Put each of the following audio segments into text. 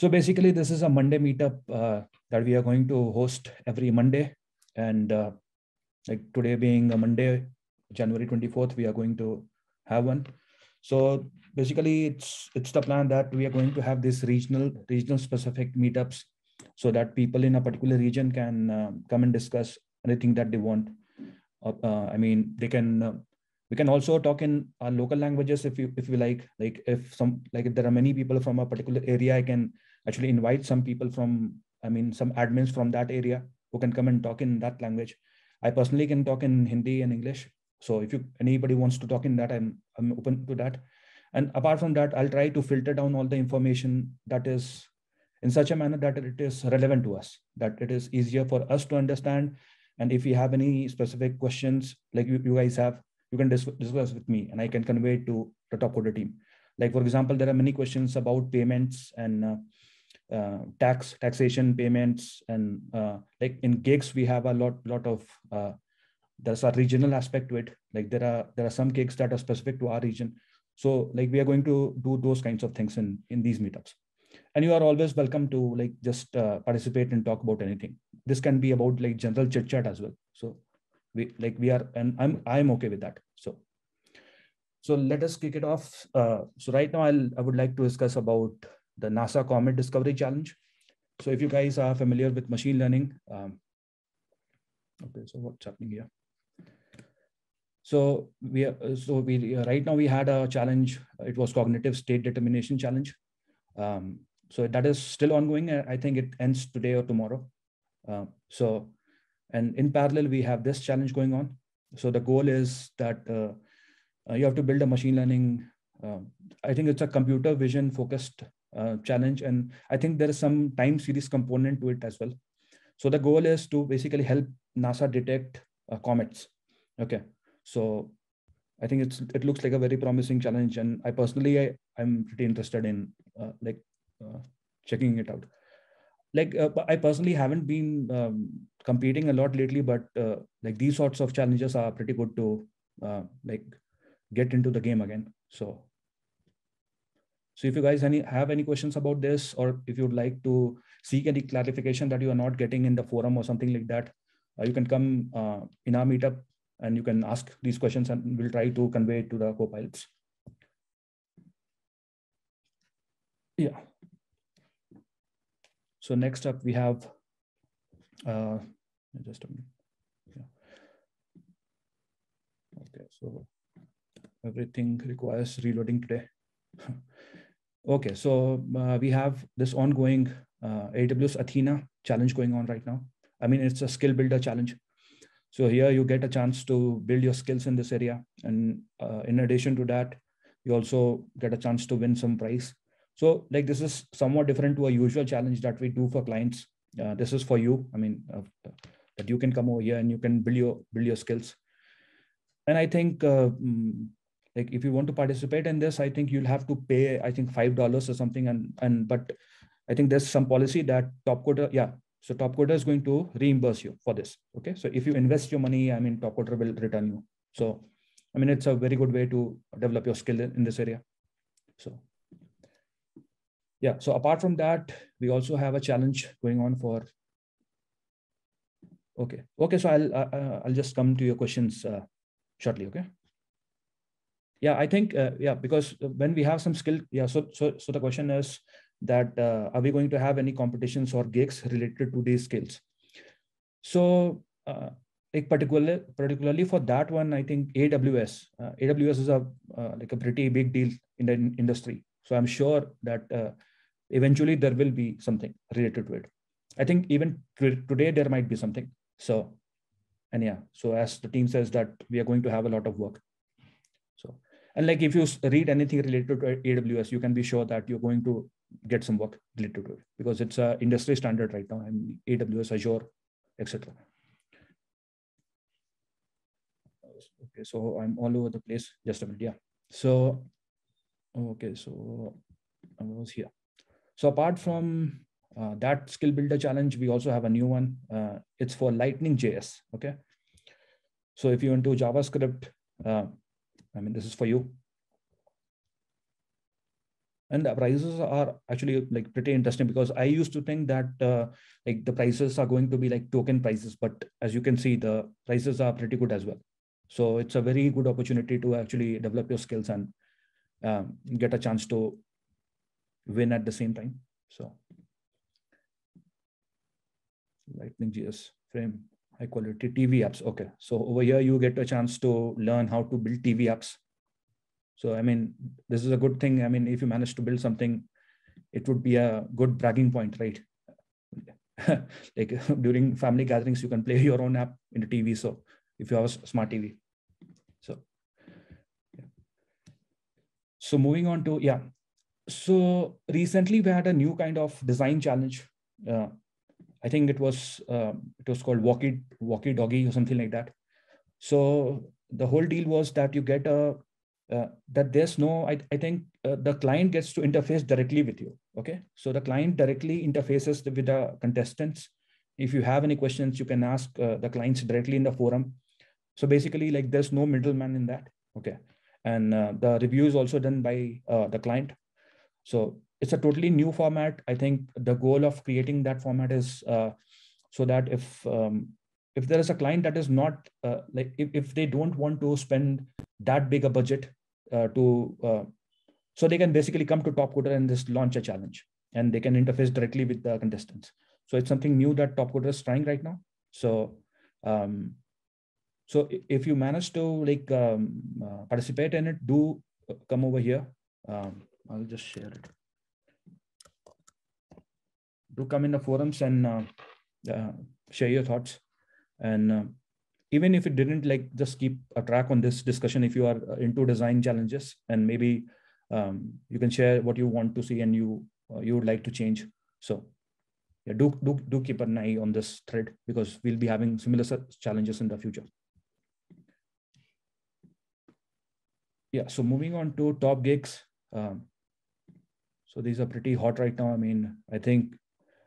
So basically, this is a Monday meetup uh, that we are going to host every Monday. And uh, like today being a Monday, January 24th, we are going to have one. So basically, it's it's the plan that we are going to have this regional regional specific meetups so that people in a particular region can uh, come and discuss anything that they want. Uh, uh, I mean, they can uh, we can also talk in our local languages if you if you like like if some like if there are many people from a particular area i can actually invite some people from i mean some admins from that area who can come and talk in that language. I personally can talk in hindi and english. So if you anybody wants to talk in that i'm i'm open to that. And apart from that i'll try to filter down all the information that is in such a manner that it is relevant to us that it is easier for us to understand. And if you have any specific questions like you, you guys have you can dis- discuss with me and I can convey it to the top coder team. Like for example, there are many questions about payments and uh, uh, tax, taxation, payments, and uh, like in gigs we have a lot, lot of uh, there's a regional aspect to it. Like there are there are some gigs that are specific to our region. So like we are going to do those kinds of things in in these meetups. And you are always welcome to like just uh, participate and talk about anything. This can be about like general chit chat as well. So we like we are and i'm i'm okay with that so so let us kick it off uh, so right now i'll i would like to discuss about the nasa comet discovery challenge. So if you guys are familiar with machine learning um, okay so what's happening here? So we are, so we right now we had a challenge. It was cognitive state determination challenge. Um, so that is still ongoing. I think it ends today or tomorrow. Uh, so and in parallel, we have this challenge going on. So the goal is that uh, uh, you have to build a machine learning. Uh, I think it's a computer vision focused uh, challenge. And I think there is some time series component to it as well. So the goal is to basically help NASA detect uh, comets. Okay. So I think it's it looks like a very promising challenge. And I personally, I, I'm pretty interested in uh, like checking it out like uh, i personally haven't been um, competing a lot lately but uh, like these sorts of challenges are pretty good to uh, like get into the game again so so if you guys any have any questions about this or if you'd like to seek any clarification that you are not getting in the forum or something like that uh, you can come uh, in our meetup and you can ask these questions and we'll try to convey it to the co-pilots yeah so next up we have uh, just a minute. Yeah. Okay, so everything requires reloading today. okay, so uh, we have this ongoing uh, AWS Athena challenge going on right now. I mean, it's a skill builder challenge. So here you get a chance to build your skills in this area. And uh, in addition to that, you also get a chance to win some prize. So like this is somewhat different to a usual challenge that we do for clients. Uh, this is for you. I mean, uh, that you can come over here and you can build your build your skills. And I think uh, mm, like if you want to participate in this, I think you'll have to pay I think five dollars or something. And and but I think there's some policy that Topcoder yeah. So Topcoder is going to reimburse you for this. Okay. So if you invest your money, I mean Topcoder will return you. So I mean it's a very good way to develop your skill in this area. So yeah so apart from that we also have a challenge going on for okay okay so i'll uh, uh, i'll just come to your questions uh, shortly okay yeah i think uh, yeah because when we have some skill yeah so so so the question is that uh, are we going to have any competitions or gigs related to these skills? So uh, like particularly particularly for that one i think aws aws is a like a pretty big deal in the industry. So i'm sure that eventually there will be something related to it. I think even today there might be something. So and yeah so as the team says that we are going to have a lot of work. So and like if you read anything related to aws you can be sure that you're going to get some work related to it because it's a industry standard right now and aws azure etc okay so i'm all over the place just a minute yeah so okay so i was here so apart from uh, that skill builder challenge, we also have a new one. Uh, it's for Lightning JS. Okay. So if you into JavaScript, uh, I mean, this is for you. and the prices are actually like pretty interesting because i used to think that uh, like the prices are going to be like token prices but as you can see the prices are pretty good as well. So it's a very good opportunity to actually develop your skills and um, get a chance to win at the same time. So lightning js frame high quality tv apps okay so over here you get a chance to learn how to build tv apps so, I mean, this is a good thing. I mean, if you manage to build something, it would be a good bragging point, right? like during family gatherings, you can play your own app in the TV. So if you have a smart TV. So, yeah. So moving on to, yeah. So recently we had a new kind of design challenge. Uh, I think it was, uh, it was called Walkie, Walkie Doggy or something like that. So the whole deal was that you get a uh, that there's no, I, I think uh, the client gets to interface directly with you. Okay. So the client directly interfaces with the contestants. If you have any questions, you can ask uh, the clients directly in the forum. So basically like there's no middleman in that. Okay. And uh, the review is also done by uh, the client. So it's a totally new format. I think the goal of creating that format is so that if um, if there is a client that is not like if, if they don't want to spend that big a budget uh, to uh, so they can basically come to Topcoder and just launch a challenge and they can interface directly with the contestants. So it's something new that Topcoder is trying right now. So um, so if you manage to like um, uh, participate in it do come over here. Um, i'll just share it do come in the forums and uh, uh, share your thoughts. And uh, even if it didn't like just keep a track on this discussion if you are uh, into design challenges and maybe um, you can share what you want to see and you uh, you would like to change. So yeah do, do do keep an eye on this thread because we'll be having similar challenges in the future. Yeah so moving on to top gigs um, so these are pretty hot right now. I mean i think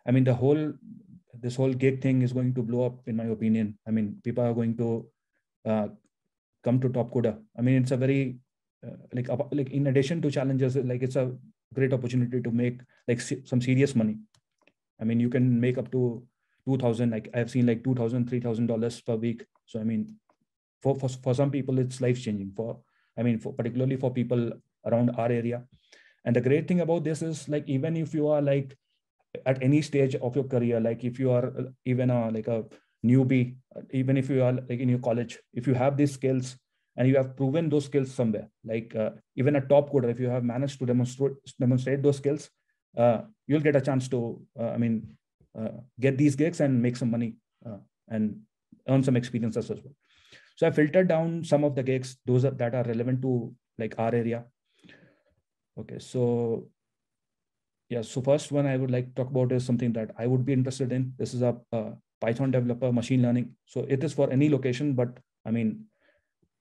i mean the whole this whole gig thing is going to blow up, in my opinion. I mean, people are going to uh, come to Top Topcoder. I mean, it's a very uh, like like in addition to challenges, like it's a great opportunity to make like some serious money. I mean, you can make up to two thousand. Like I've seen like two thousand, three thousand dollars per week. So I mean, for for for some people, it's life changing. For I mean, for particularly for people around our area. And the great thing about this is like even if you are like at any stage of your career like if you are uh, even a like a newbie uh, even if you are like in your college if you have these skills and you have proven those skills somewhere like uh, even a top coder if you have managed to demonstrate demonstrate those skills uh, you'll get a chance to uh, i mean uh, get these gigs and make some money and earn some experiences as well. So i filtered down some of the gigs those are, that are relevant to like our area. Okay so yeah, so first one I would like to talk about is something that I would be interested in. This is a, Python developer, machine learning. So it is for any location, but I mean,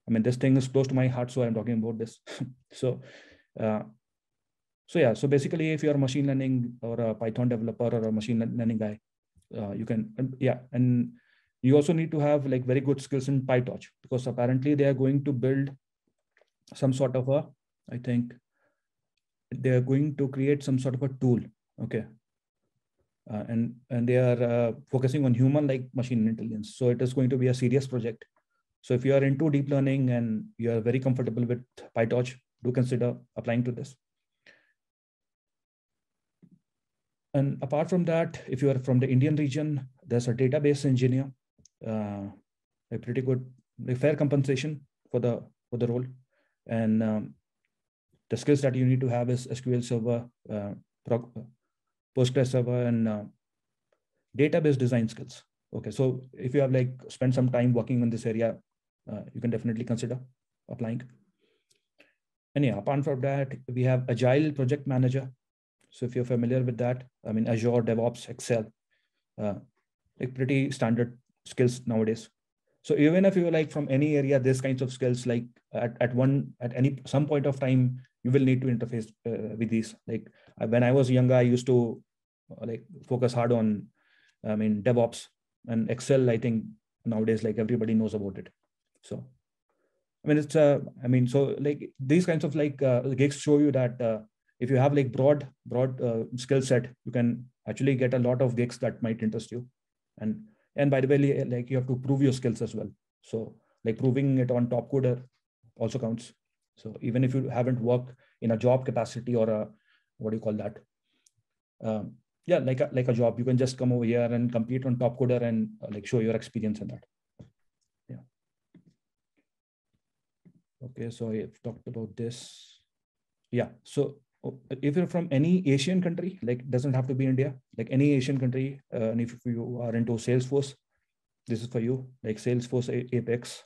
I mean, this thing is close to my heart, so I'm talking about this. so, uh, so yeah, so basically, if you're a machine learning or a Python developer or a machine learning guy, uh, you can, yeah, and you also need to have like very good skills in PyTorch because apparently they are going to build some sort of a, I think, they are going to create some sort of a tool okay? Uh, and and they are uh, focusing on human like machine intelligence. So it is going to be a serious project. So if you are into deep learning and you are very comfortable with pytorch do consider applying to this. And apart from that if you are from the indian region there's a database engineer uh, a pretty good a fair compensation for the for the role. And um, the skills that you need to have is SQL Server, uh, Postgres Server, and uh, database design skills. Okay, so if you have like spent some time working in this area, uh, you can definitely consider applying. And yeah, apart from that, we have Agile Project Manager. So if you're familiar with that, I mean Azure, DevOps, Excel, uh, like pretty standard skills nowadays so even if you're like from any area these kinds of skills like at, at one at any some point of time you will need to interface uh, with these. Like when i was younger i used to uh, like focus hard on i mean devops and excel i think nowadays like everybody knows about it. So i mean it's uh, i mean so like these kinds of like uh, gigs show you that uh, if you have like broad broad uh, skill set you can actually get a lot of gigs that might interest you. And and by the way like you have to prove your skills as well. So like proving it on Topcoder also counts so even if you haven't worked in a job capacity or a what do you call that? Um, yeah like a, like a job you can just come over here and compete on Topcoder and uh, like show your experience in that. Yeah. Okay so i've talked about this. Yeah so if you're from any Asian country, like doesn't have to be India, like any Asian country, uh, and if you are into Salesforce, this is for you, like Salesforce, Apex,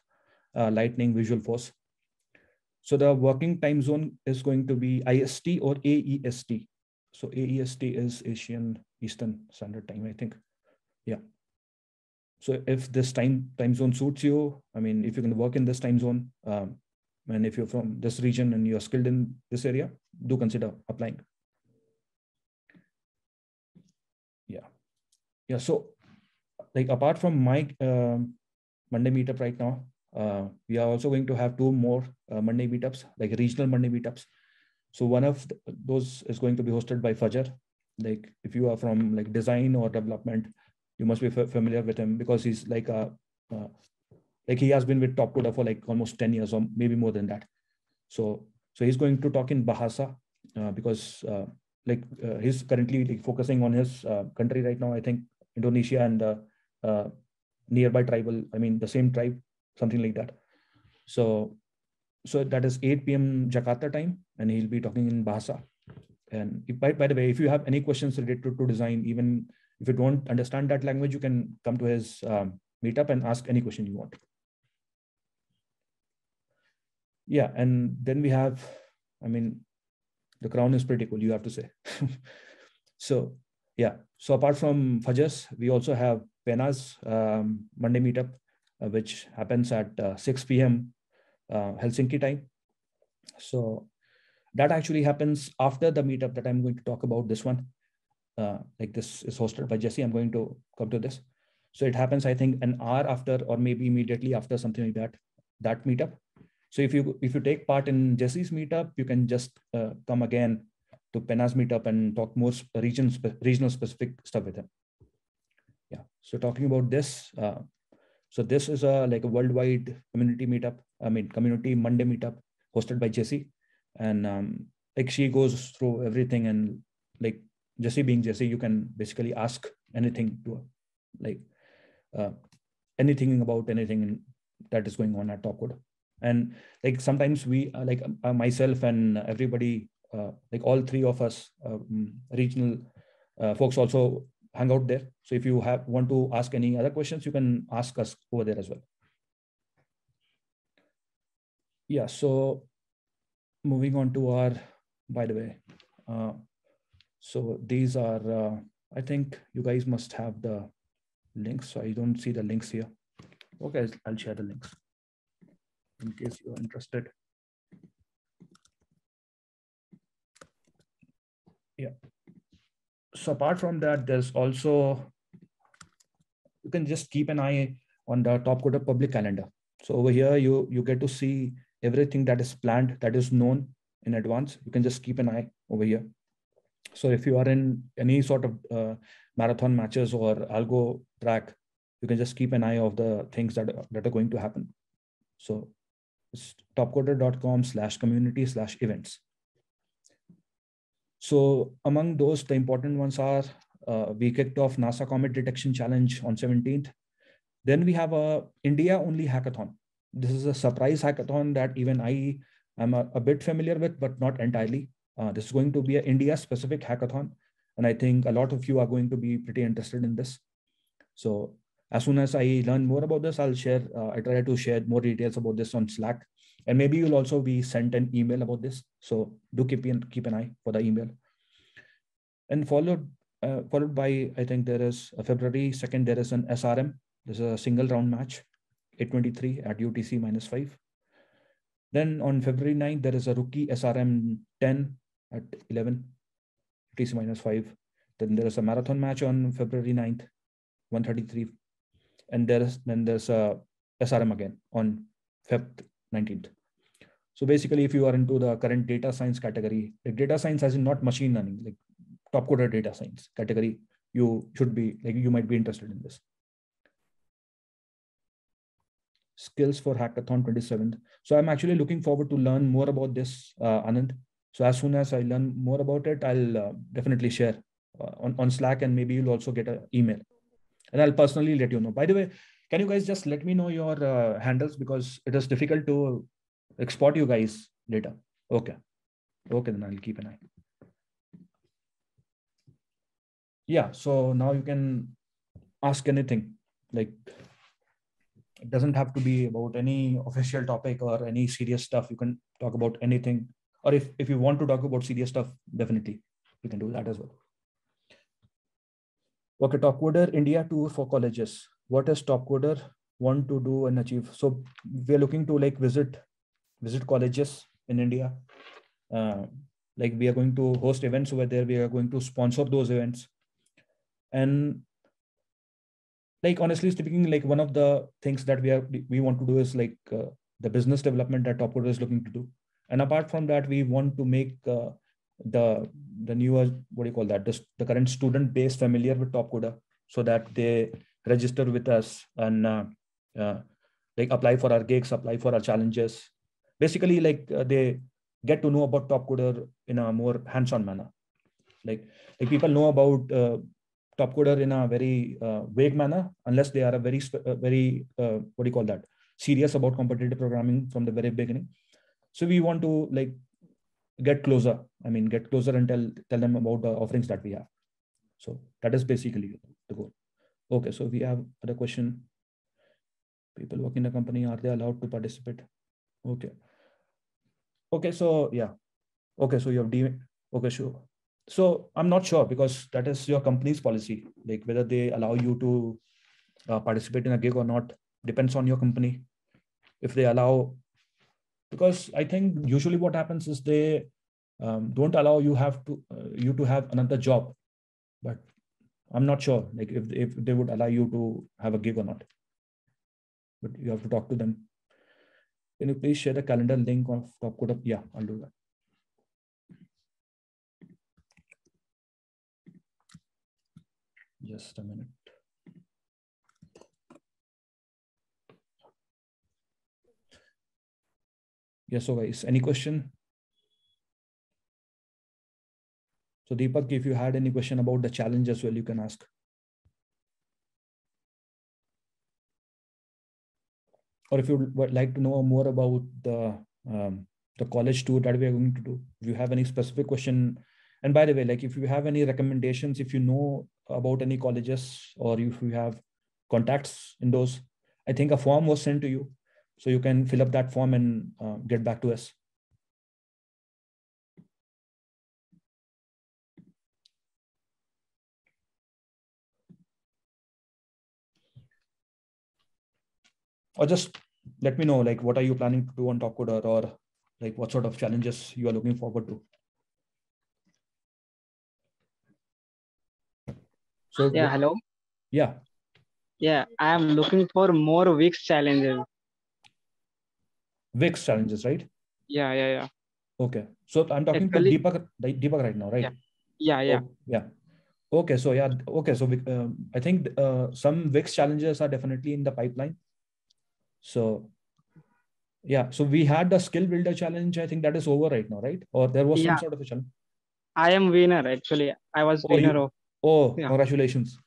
uh, Lightning, Visualforce. So the working time zone is going to be IST or AEST. So AEST is Asian Eastern Standard Time, I think. Yeah. So if this time time zone suits you, I mean, if you can work in this time zone, um, and if you're from this region and you're skilled in this area, do consider applying. Yeah. Yeah. So like apart from my uh, Monday meetup right now, we are also going to have two more uh, Monday meetups, like regional Monday meetups. So one of those is going to be hosted by Fajar. Like if you are from like design or development, you must be familiar with him because he's like a uh, like he has been with top Topcoder for like almost 10 years or maybe more than that. So so he's going to talk in Bahasa uh, because uh, like uh, he's currently like, focusing on his uh, country right now. I think Indonesia and uh, uh, nearby tribal, I mean the same tribe, something like that. So so that is 8 p.m. Jakarta time, and he'll be talking in Bahasa. And if, by, by the way, if you have any questions related to design, even if you don't understand that language, you can come to his um, meetup and ask any question you want yeah and then we have i mean the crown is pretty cool you have to say so yeah so apart from Fajar's we also have pena's um, monday meetup which happens at uh, 6 p.m uh, helsinki time. So that actually happens after the meetup that i'm going to talk about this one. Uh, like this is hosted by jesse. I'm going to come to this. So it happens i think an hour after or maybe immediately after something like that that meetup. So if you if you take part in Jesse's meetup, you can just uh, come again to Pena's meetup and talk more region regional specific stuff with him. Yeah. So talking about this, uh, so this is a like a worldwide community meetup. I mean, community Monday meetup hosted by Jesse, and um, like she goes through everything and like Jesse being Jesse, you can basically ask anything to like uh, anything about anything that is going on at Topcoder and like sometimes we uh, like uh, myself and everybody uh, like all three of us um, regional uh, folks also hang out there so if you have want to ask any other questions you can ask us over there as well yeah so moving on to our by the way uh, so these are uh, i think you guys must have the links so i don't see the links here okay i'll share the links in case you're interested. Yeah. So apart from that, there's also, you can just keep an eye on the Topcoder public calendar. So over here, you, you get to see everything that is planned, that is known in advance. You can just keep an eye over here. So if you are in any sort of uh, marathon matches or algo track, you can just keep an eye of the things that, that are going to happen. So topcoder.com slash community slash events. So among those, the important ones are uh, we kicked off NASA Comet Detection Challenge on 17th. Then we have a India only hackathon. This is a surprise hackathon that even I am a, a bit familiar with, but not entirely. Uh, this is going to be an India specific hackathon. And I think a lot of you are going to be pretty interested in this. So as soon as I learn more about this, I'll share, uh, I try to share more details about this on Slack. And maybe you'll also be sent an email about this. So do keep, in, keep an eye for the email. And followed, uh, followed by, I think there is a February 2nd, there is an SRM. There's a single round match, 823 at UTC minus 5. Then on February 9th, there is a rookie SRM 10 at 11, UTC minus 5. Then there is a marathon match on February 9th, 133 and there is then there's a SRM again on Feb 19th. So basically, if you are into the current data science category, like data science as in not machine learning, like top coder data science category, you should be like you might be interested in this. Skills for Hackathon 27th. So I'm actually looking forward to learn more about this, uh, Anand. So as soon as I learn more about it, I'll uh, definitely share uh, on, on Slack and maybe you'll also get an email. And I'll personally let you know. By the way, can you guys just let me know your uh, handles because it is difficult to export you guys data. Okay. Okay, then I'll keep an eye. Yeah, so now you can ask anything. Like it doesn't have to be about any official topic or any serious stuff. You can talk about anything. Or if, if you want to talk about serious stuff, definitely you can do that as well. Okay, Top Coder India tour for colleges. What does Top Coder want to do and achieve? So we're looking to like visit visit colleges in India. Uh, like we are going to host events over there. We are going to sponsor those events. And like honestly speaking, like one of the things that we are we want to do is like uh, the business development that Topcoder is looking to do. And apart from that, we want to make uh, the the newer what do you call that? The, the current student base familiar with Topcoder so that they register with us and uh, uh, like apply for our gigs, apply for our challenges, basically like uh, they get to know about Topcoder in a more hands-on manner. Like like people know about uh, Topcoder in a very uh, vague manner unless they are a very uh, very what do you call that? Serious about competitive programming from the very beginning. So we want to like get closer i mean get closer and tell tell them about the offerings that we have so that is basically the goal okay so we have other question people working in a company are they allowed to participate okay Okay, so yeah. Okay, so you have D. Okay, sure. So I'm not sure because that is your company's policy. Like whether they allow you to uh, participate in a gig or not depends on your company. If they allow, because I think usually what happens is they um, don't allow you have to uh, you to have another job, but I'm not sure like if if they would allow you to have a gig or not. But you have to talk to them. Can you please share the calendar link of Topcoder? Yeah, I'll do that. Just a minute. Yes, so guys, any question? So Deepak, if you had any question about the challenge as well, you can ask. or if you would like to know more about the um, the college tour that we are going to do if you have any specific question. And by the way like if you have any recommendations if you know about any colleges or if you have contacts in those i think a form was sent to you. So you can fill up that form and uh, get back to us or just let me know like what are you planning to do on Topcoder or like what sort of challenges you are looking forward to. So yeah, hello. Yeah. Yeah, I am looking for more Wix challenges. Wix challenges, right? Yeah, yeah, yeah. Okay. So I'm talking Actually, to Deepak, Deepak right now, right? Yeah, yeah. Yeah. Oh, yeah. Okay, so yeah, okay, so uh, I think uh, some Wix challenges are definitely in the pipeline. So yeah, so we had the skill builder challenge. I think that is over right now, right? Or there was yeah. some sort of a challenge. I am winner actually. I was oh, winner you, of. Oh, yeah. congratulations.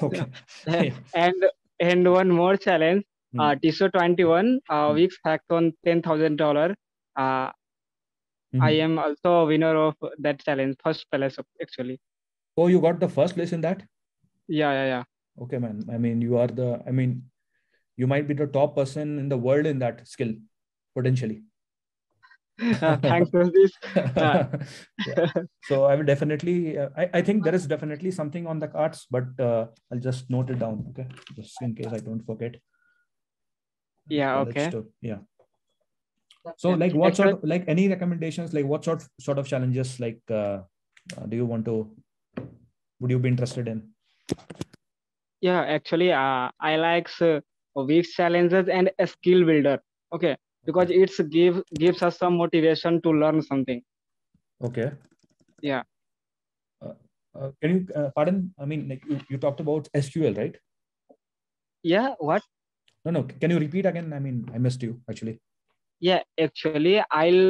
Okay. Yeah. and and one more challenge. Hmm. Uh, TCO 21 uh, hmm. Wix hackathon ten thousand dollar. Uh, mm-hmm. I am also a winner of that challenge, first place actually. Oh, you got the first place in that? Yeah, yeah, yeah. Okay, man. I mean, you are the. I mean, you might be the top person in the world in that skill potentially. Uh, thanks for this yeah. so i will definitely uh, I, I think there is definitely something on the cards but uh, i'll just note it down okay? Just in case i don't forget. Yeah okay. yeah. So like what sort of like any recommendations like what sort sort of challenges like uh, uh, do you want to would you be interested in? Yeah actually uh, i like Wix challenges and a skill builder okay because it's give gives us some motivation to learn something Okay. Yeah. Uh, uh, can you uh, pardon? I mean, like you, you talked about SQL, right? yeah what No, no. Can you repeat again? I mean, I missed you actually. yeah actually i'll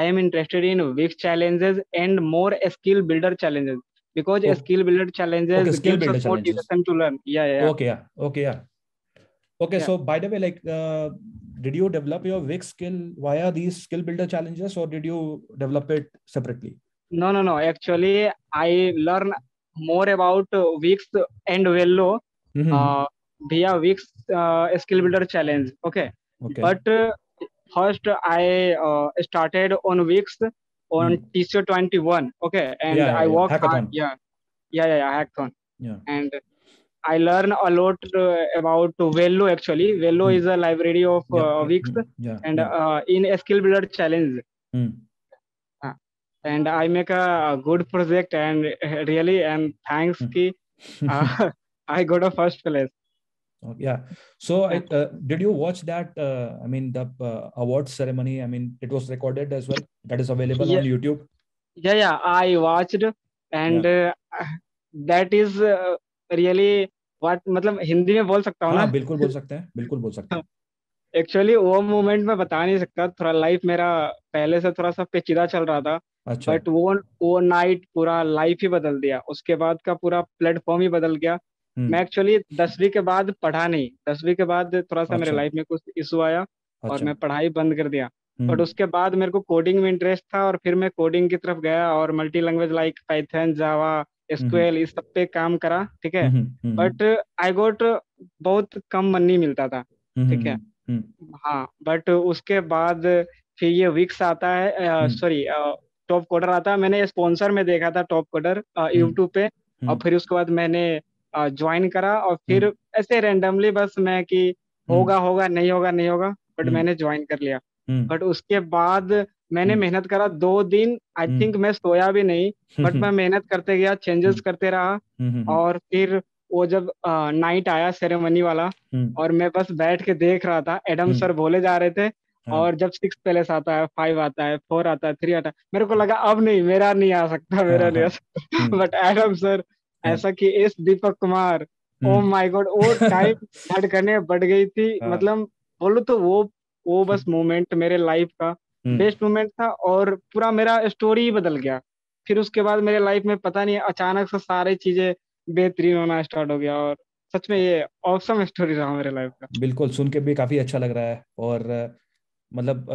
i am interested in Wix challenges and more skill builder challenges because Oh. skill builder challenges Okay, skill gives builder us challenges. motivation to learn yeah yeah, yeah. Okay, yeah. Okay, yeah. Okay, Yeah. so by the way, like, uh, did you develop your Wix skill via these skill builder challenges, or did you develop it separately? no no no actually i learn more about wix and Velo Mhm. uh, via wix uh, skill builder challenge okay okay. but uh, first i uh, started on wix on Hmm. tco 21 okay and Yeah, yeah, i worked Hackathon. hard yeah yeah, yeah hackathon yeah. and i learn a lot uh, about Velo actually Velo Hmm. is a library of Yeah, uh, wix mm, yeah. and yeah. uh, in a skill builder challenge Mm. and i make a good project and uh, really and thanks Hmm. ki uh, i got a first place Oh, yeah. So, I, uh, did you watch that? Uh, I mean, the uh, award ceremony. I mean, it was recorded as well. That is available on YouTube. yeah yeah i watched and uh, that is uh, really what मतलब हिंदी में बोल सकता हूँ हाँ ना? बिल्कुल बोल सकते हैं बिल्कुल बोल सकते हैं। एक्चुअली वो मोमेंट मैं बता नहीं सकता थोड़ा लाइफ मेरा पहले से थोड़ा सा पेचीदा चल रहा था। अच्छा। बट वो वो नाइट पूरा लाइफ ही बदल दिया। उसके बाद का पूरा प्लेटफॉर्म ही बदल गया। हम्म, मैं एक्चुअली दसवीं के बाद पढ़ा नहीं। दसवीं के बाद थोड़ा सा मेरे अच्छा। लाइफ में कुछ इशू आया और अच्छा। मैं पढ़ाई बंद कर दिया। हम्म, बट उसके बाद मेरे को कोडिंग में इंटरेस्ट था और फिर मैं कोडिंग की तरफ़ गया और multi language like Python Java SQL इस सब पे काम करा ठीक है? हम्म, हम्म, बट आई गोट बहुत कम मनी मिलता था हम्म, ठीक है। हम्म, हम्म, हाँ बट उसके बाद फिर ये विक्स आता है हम्म। सॉरी टॉप कोडर आता है। मैंने स्पॉन्सर में देखा था टॉप कोडर यूट्यूब पे। और हम्म, फिर उसके बाद मैंने ज्वाइन करा और फिर ऐसे रेंडमली बस मैं कि होगा होगा नहीं होगा नहीं होगा बट हम्म। मैंने ज्वाइन कर लिया। हम्म, बट उसके बाद मैंने हम्म। मेहनत करा दो दिन आई हम्म। थिंक मैं सोया भी नहीं बट मैं मेहनत करते गया चेंजेस हम्म। करते रहा हम्म, हम्म, और फिर वो जब नाइट आया सेरेमनी वाला हम्म, और मैं बस बैठ के देख रहा था एडम हम्म। सर बोले जा रहे थे हाँ, और जब सिक्स पैलेस आता है फाइव आता है फोर आता है थ्री आता है मेरे को लगा अब नहीं मेरा नहीं आ सकता मेरा हाँ, नहीं आ हाँ, सकता हम्म। But Adam sir. ऐसा कि S Deepak Kumar oh hmm, my god वो टाइम करने बढ़ गई थी। मतलब बोलो तो वो वो बस मोमेंट मेरे लाइफ का हम्म, बेस्ट मोमेंट था और पूरा मेरा स्टोरी ही बदल गया। फिर उसके बाद मेरे लाइफ में पता नहीं अचानक से सारी चीज़ें बेहतरीन होना स्टार्ट हो गया और सच में ये औसम स्टोरी रहा मेरे लाइफ का। बिल्कुल सुन के भी काफ़ी अच्छा लग रहा है और मतलब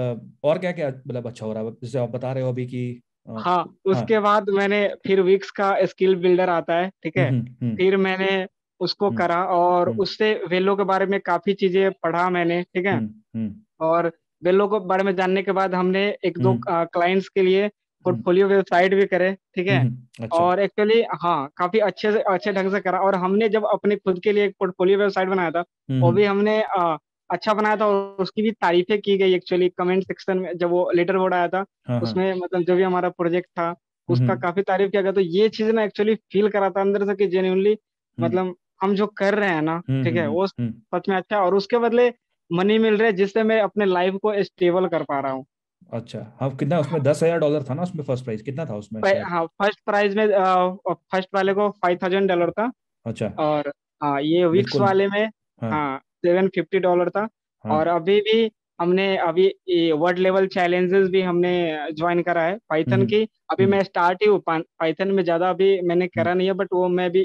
और क्या क्या मतलब अच्छा हो रहा है? जैसे आप बता रहे हो अभी कि अ, हाँ उसके बाद मैंने फिर विक्स का स्किल बिल्डर आता है ठीक है? हम्म, हम्म, फिर मैंने उसको हम्म, करा और हम्म। उससे वेलो के बारे में काफ़ी चीज़ें पढ़ा मैंने ठीक है? हम्म, हम्म, और वेलो के बारे में जानने के बाद हमने एक दो हम्म। क्लाइंट्स के लिए पोर्टफोलियो वेबसाइट भी करे ठीक है? हम्म, अच्छा। और एक्चुअली हाँ काफ़ी अच्छे से अच्छे ढंग से करा। और हमने जब अपने खुद के लिए एक पोर्टफोलियो वेबसाइट बनाया था हम्म, वो भी हमने अ, अच्छा बनाया था और उसकी भी तारीफें की गई एक्चुअली कमेंट सेक्शन में जब वो लेटर बोर्ड आया था हाँ हाँ। उसमें मतलब जो भी हमारा प्रोजेक्ट था उसका हम्म, काफ़ी तारीफ़ किया गया। तो ये चीज़ ना एक्चुअली फील करा था अंदर से कि जेन्युइनली हम्म, मतलब हम जो कर रहे हैं ना हम्म, ठीक है हम्म, वो हम्म, सच में अच्छा और उसके बदले मनी मिल रहा है जिससे मैं अपने लाइफ को स्टेबल कर पा रहा हूँ। अच्छा हाँ कितना उसमें दस हज़ार डॉलर था ना उसमें फ़र्स्ट प्राइस कितना था उसमें हाँ फ़र्स्ट प्राइज में फ़र्स्ट वाले को फाइव थाउज़ेंड डॉलर था। अच्छा। और हाँ ये विक्स वाले में हाँ। सेवन फिफ्टी डॉलर था। हाँ। और अभी भी हमने अभी वर्ल्ड लेवल चैलेंजेस भी हमने ज्वाइन करा है पाइथन हम्म, की। अभी हम्म, मैं स्टार्ट ही हूँ पाइथन में ज़्यादा अभी मैंने करा नहीं है बट वो मैं भी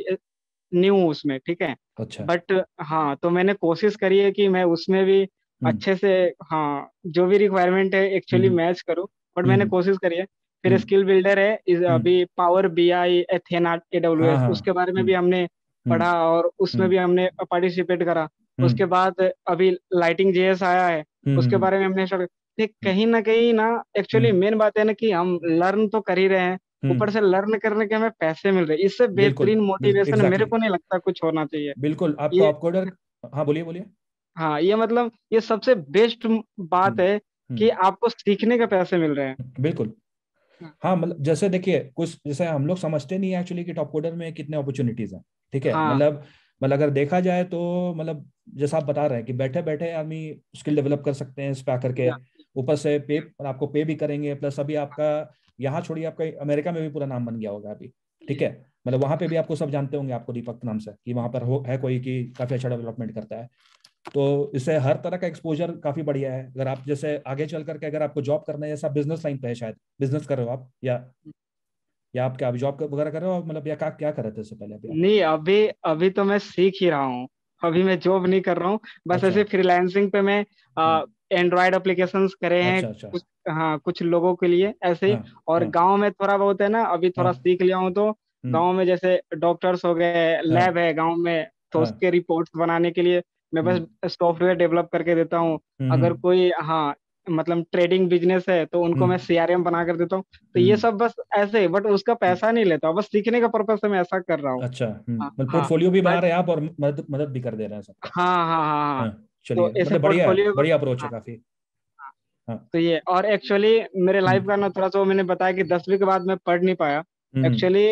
न्यू हूँ उसमें ठीक है? अच्छा। बट हाँ तो मैंने कोशिश करी है कि मैं उसमें भी हम्म, अच्छे से हाँ जो भी रिक्वायरमेंट है एक्चुअली हम्म, मैच करूँ बट मैंने हम्म, कोशिश करी है। फिर स्किल बिल्डर है इस अभी power B I Athena A W S उसके बारे में भी हमने पढ़ा और उसमें भी हमने पार्टिसिपेट करा। उसके बाद अभी लाइटिंग जेएस आया है उसके बारे में हमने कहीं ना कहीं ना एक्चुअली मेन बात है ना कि हम लर्न तो कर ही रहे हैं ऊपर हम्म, से लर्न करने के हमें पैसे मिल रहे इससे बेहतरीन मोटिवेशन मेरे को नहीं लगता कुछ होना चाहिए। बिल्कुल आप ये टॉप कोडर हाँ बोलिए बोलिए। हाँ ये मतलब ये सबसे बेस्ट बात हम्म, है कि हम्म, आपको सीखने के पैसे मिल रहे हैं। बिल्कुल। हाँ। हाँ मतलब जैसे देखिए कुछ जैसे हम लोग समझते नहीं एक्चुअली कि टॉप कोडर में कितने अपॉर्चुनिटीज़ हैं ठीक है? हाँ। मतलब मतलब अगर देखा जाए तो मतलब जैसा आप बता रहे हैं कि बैठे बैठे आदमी स्किल डेवलप कर सकते हैं इस पे के ऊपर से पे आपको पे भी करेंगे प्लस अभी आपका यहाँ छोड़िए आपका अमेरिका में भी पूरा नाम बन गया होगा अभी। ठीक है? मतलब वहाँ पे भी आपको सब जानते होंगे आपको दीपक नाम से कि वहाँ पर हो है कोई कि काफ़ी अच्छा डेवलपमेंट करता है। तो इससे हर तरह का एक्सपोजर काफ़ी बढ़िया है। अगर आप जैसे आगे चल करके अगर आपको जॉब करना है ऐसा बिज़नेस लाइन पे है शायद। बिज़नेस कर रहे हो आप या या आप क्या अभी जॉब वगैरह कर रहे हो मतलब या क्या क्या कर रहे थे इससे पहले अभी नहीं अभी अभी तो मैं सीख ही रहा हूँ। अभी मैं जॉब नहीं कर रहा हूँ। बस अच्छा। ऐसे फ्रीलांसिंग पे मैं एंड्रॉयड एप्लीकेशन करे हैं अच्छा, अच्छा। कुछ हाँ कुछ लोगों के लिए ऐसे ही। हाँ, और हाँ. गाँव में थोड़ा बहुत है ना अभी थोड़ा हाँ, सीख लिया हूँ तो हम्म। गाँव में जैसे डॉक्टर्स हो गए लैब हाँ, गाँव में तो उसके रिपोर्ट्स बनाने के लिए मैं बस सॉफ्टवेयर डेवलप करके देता हूँ। हम्म, अगर हम्म। कोई हाँ मतलब ट्रेडिंग बिज़नेस है तो उनको मैं सीआरएम बना कर देता हूँ। तो ये सब बस ऐसे बट उसका पैसा नहीं लेता बस सीखने का पर्पज से मैं ऐसा कर रहा हूँ। अच्छा मतलब पोर्टफोलियो भी बना रहे हैं आप और मदद मदद भी कर दे रहे हैं सब हाँ हाँ हाँ। हाँ। चलिए तो मतलब बढ़िया बढ़िया अप्रोच है काफ़ी। हाँ। तो ये और एक्चुअली मेरे लाइफ का ना थोड़ा सा मैंने बताया कि दसवीं के बाद मैं पढ़ नहीं पाया। एक्चुअली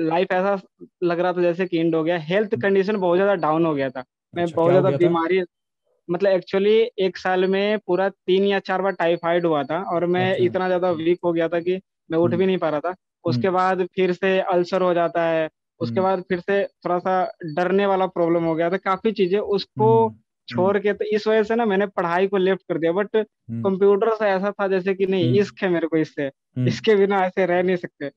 लाइफ ऐसा लग रहा था जैसे कि इंड हो गया। हेल्थ कंडीशन बहुत ज़्यादा डाउन हो गया था। मैं अच्छा, बहुत ज़्यादा बीमारी मतलब एक्चुअली एक साल में पूरा तीन या चार बार टाइफाइड हुआ था और मैं अच्छा। इतना ज़्यादा वीक हो गया था कि मैं उठ भी नहीं पा रहा था। उसके बाद फिर से अल्सर हो जाता है। उसके बाद फिर से थोड़ा सा डरने वाला प्रॉब्लम हो गया था। काफ़ी चीज़ें उसको छोड़ के तो इस वजह से ना मैंने पढ़ाई को लेफ़्ट कर दिया बट कंप्यूटर से ऐसा था जैसे कि नहीं इश्क है मेरे को इससे इसके बिना ऐसे रह नहीं सकते।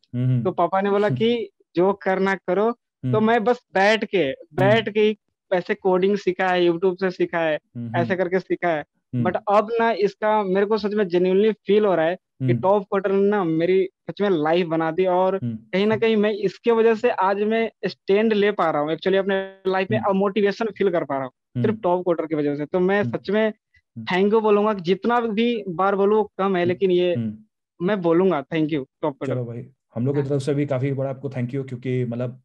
तो पापा ने बोला कि जो करना करो तो मैं बस बैठ के बैठ के ही ऐसे कोडिंग सीखा है यूट्यूब से सीखा है ऐसे करके सीखा है बट अब ना इसका मेरे को सच में जेन्यूनली फील हो रहा है कि टॉप क्वार्टर ने ना मेरी सच में लाइफ बना दी और कहीं ना कहीं मैं इसके वजह से आज मैं स्टैंड ले पा रहा हूँ। एक्चुअली अपने लाइफ में मोटिवेशन फील कर पा रहा हूँ। सिर्फ़ टॉप क्वार्टर की वजह से। तो मैं सच में थैंक यू बोलूँगा जितना भी बार बोलू कम है लेकिन ये मैं बोलूँगा। थैंक यू टॉप क्वार्टर भाई हम लोग की हाँ। तरफ़ से भी काफ़ी बड़ा आपको थैंक यू क्योंकि मतलब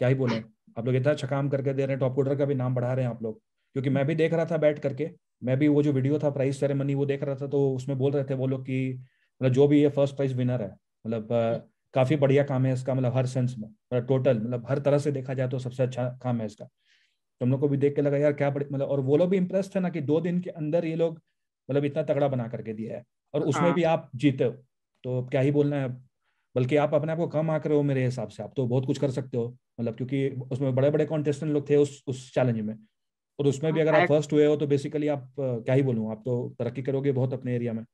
क्या ही बोले आप लोग इतना अच्छा काम करके दे रहे हैं टॉप कोडर का भी नाम बढ़ा रहे हैं आप लोग। क्योंकि मैं भी देख रहा था बैठ करके मैं भी वो जो वीडियो था प्राइस सेरेमनी वो देख रहा था तो उसमें बोल रहे थे वो लोग कि मतलब जो भी ये फ़र्स्ट प्राइज विनर है मतलब काफ़ी बढ़िया काम है इसका मतलब हर सेंस में मतलब टोटल मतलब हर तरह से देखा जाए तो सबसे अच्छा काम है इसका। तो हम लोग को भी देख के लगा यार क्या मतलब और वो लोग भी इम्प्रेस थे ना कि दो दिन के अंदर ये लोग मतलब इतना तगड़ा बना करके दिया है और उसमें हाँ। भी आप जीते हो तो क्या ही बोलना है बल्कि आप अपने आप को कम आकर हो मेरे हिसाब से आप तो बहुत कुछ कर सकते हो मतलब क्योंकि उसमें बड़े बड़े कॉन्टेस्टेंट लोग थे उस उस चैलेंज में और उसमें भी अगर आप फ़र्स्ट हुए हो तो बेसिकली आप क्या ही बोलूँ आप तो तरक्की करोगे बहुत अपने एरिया में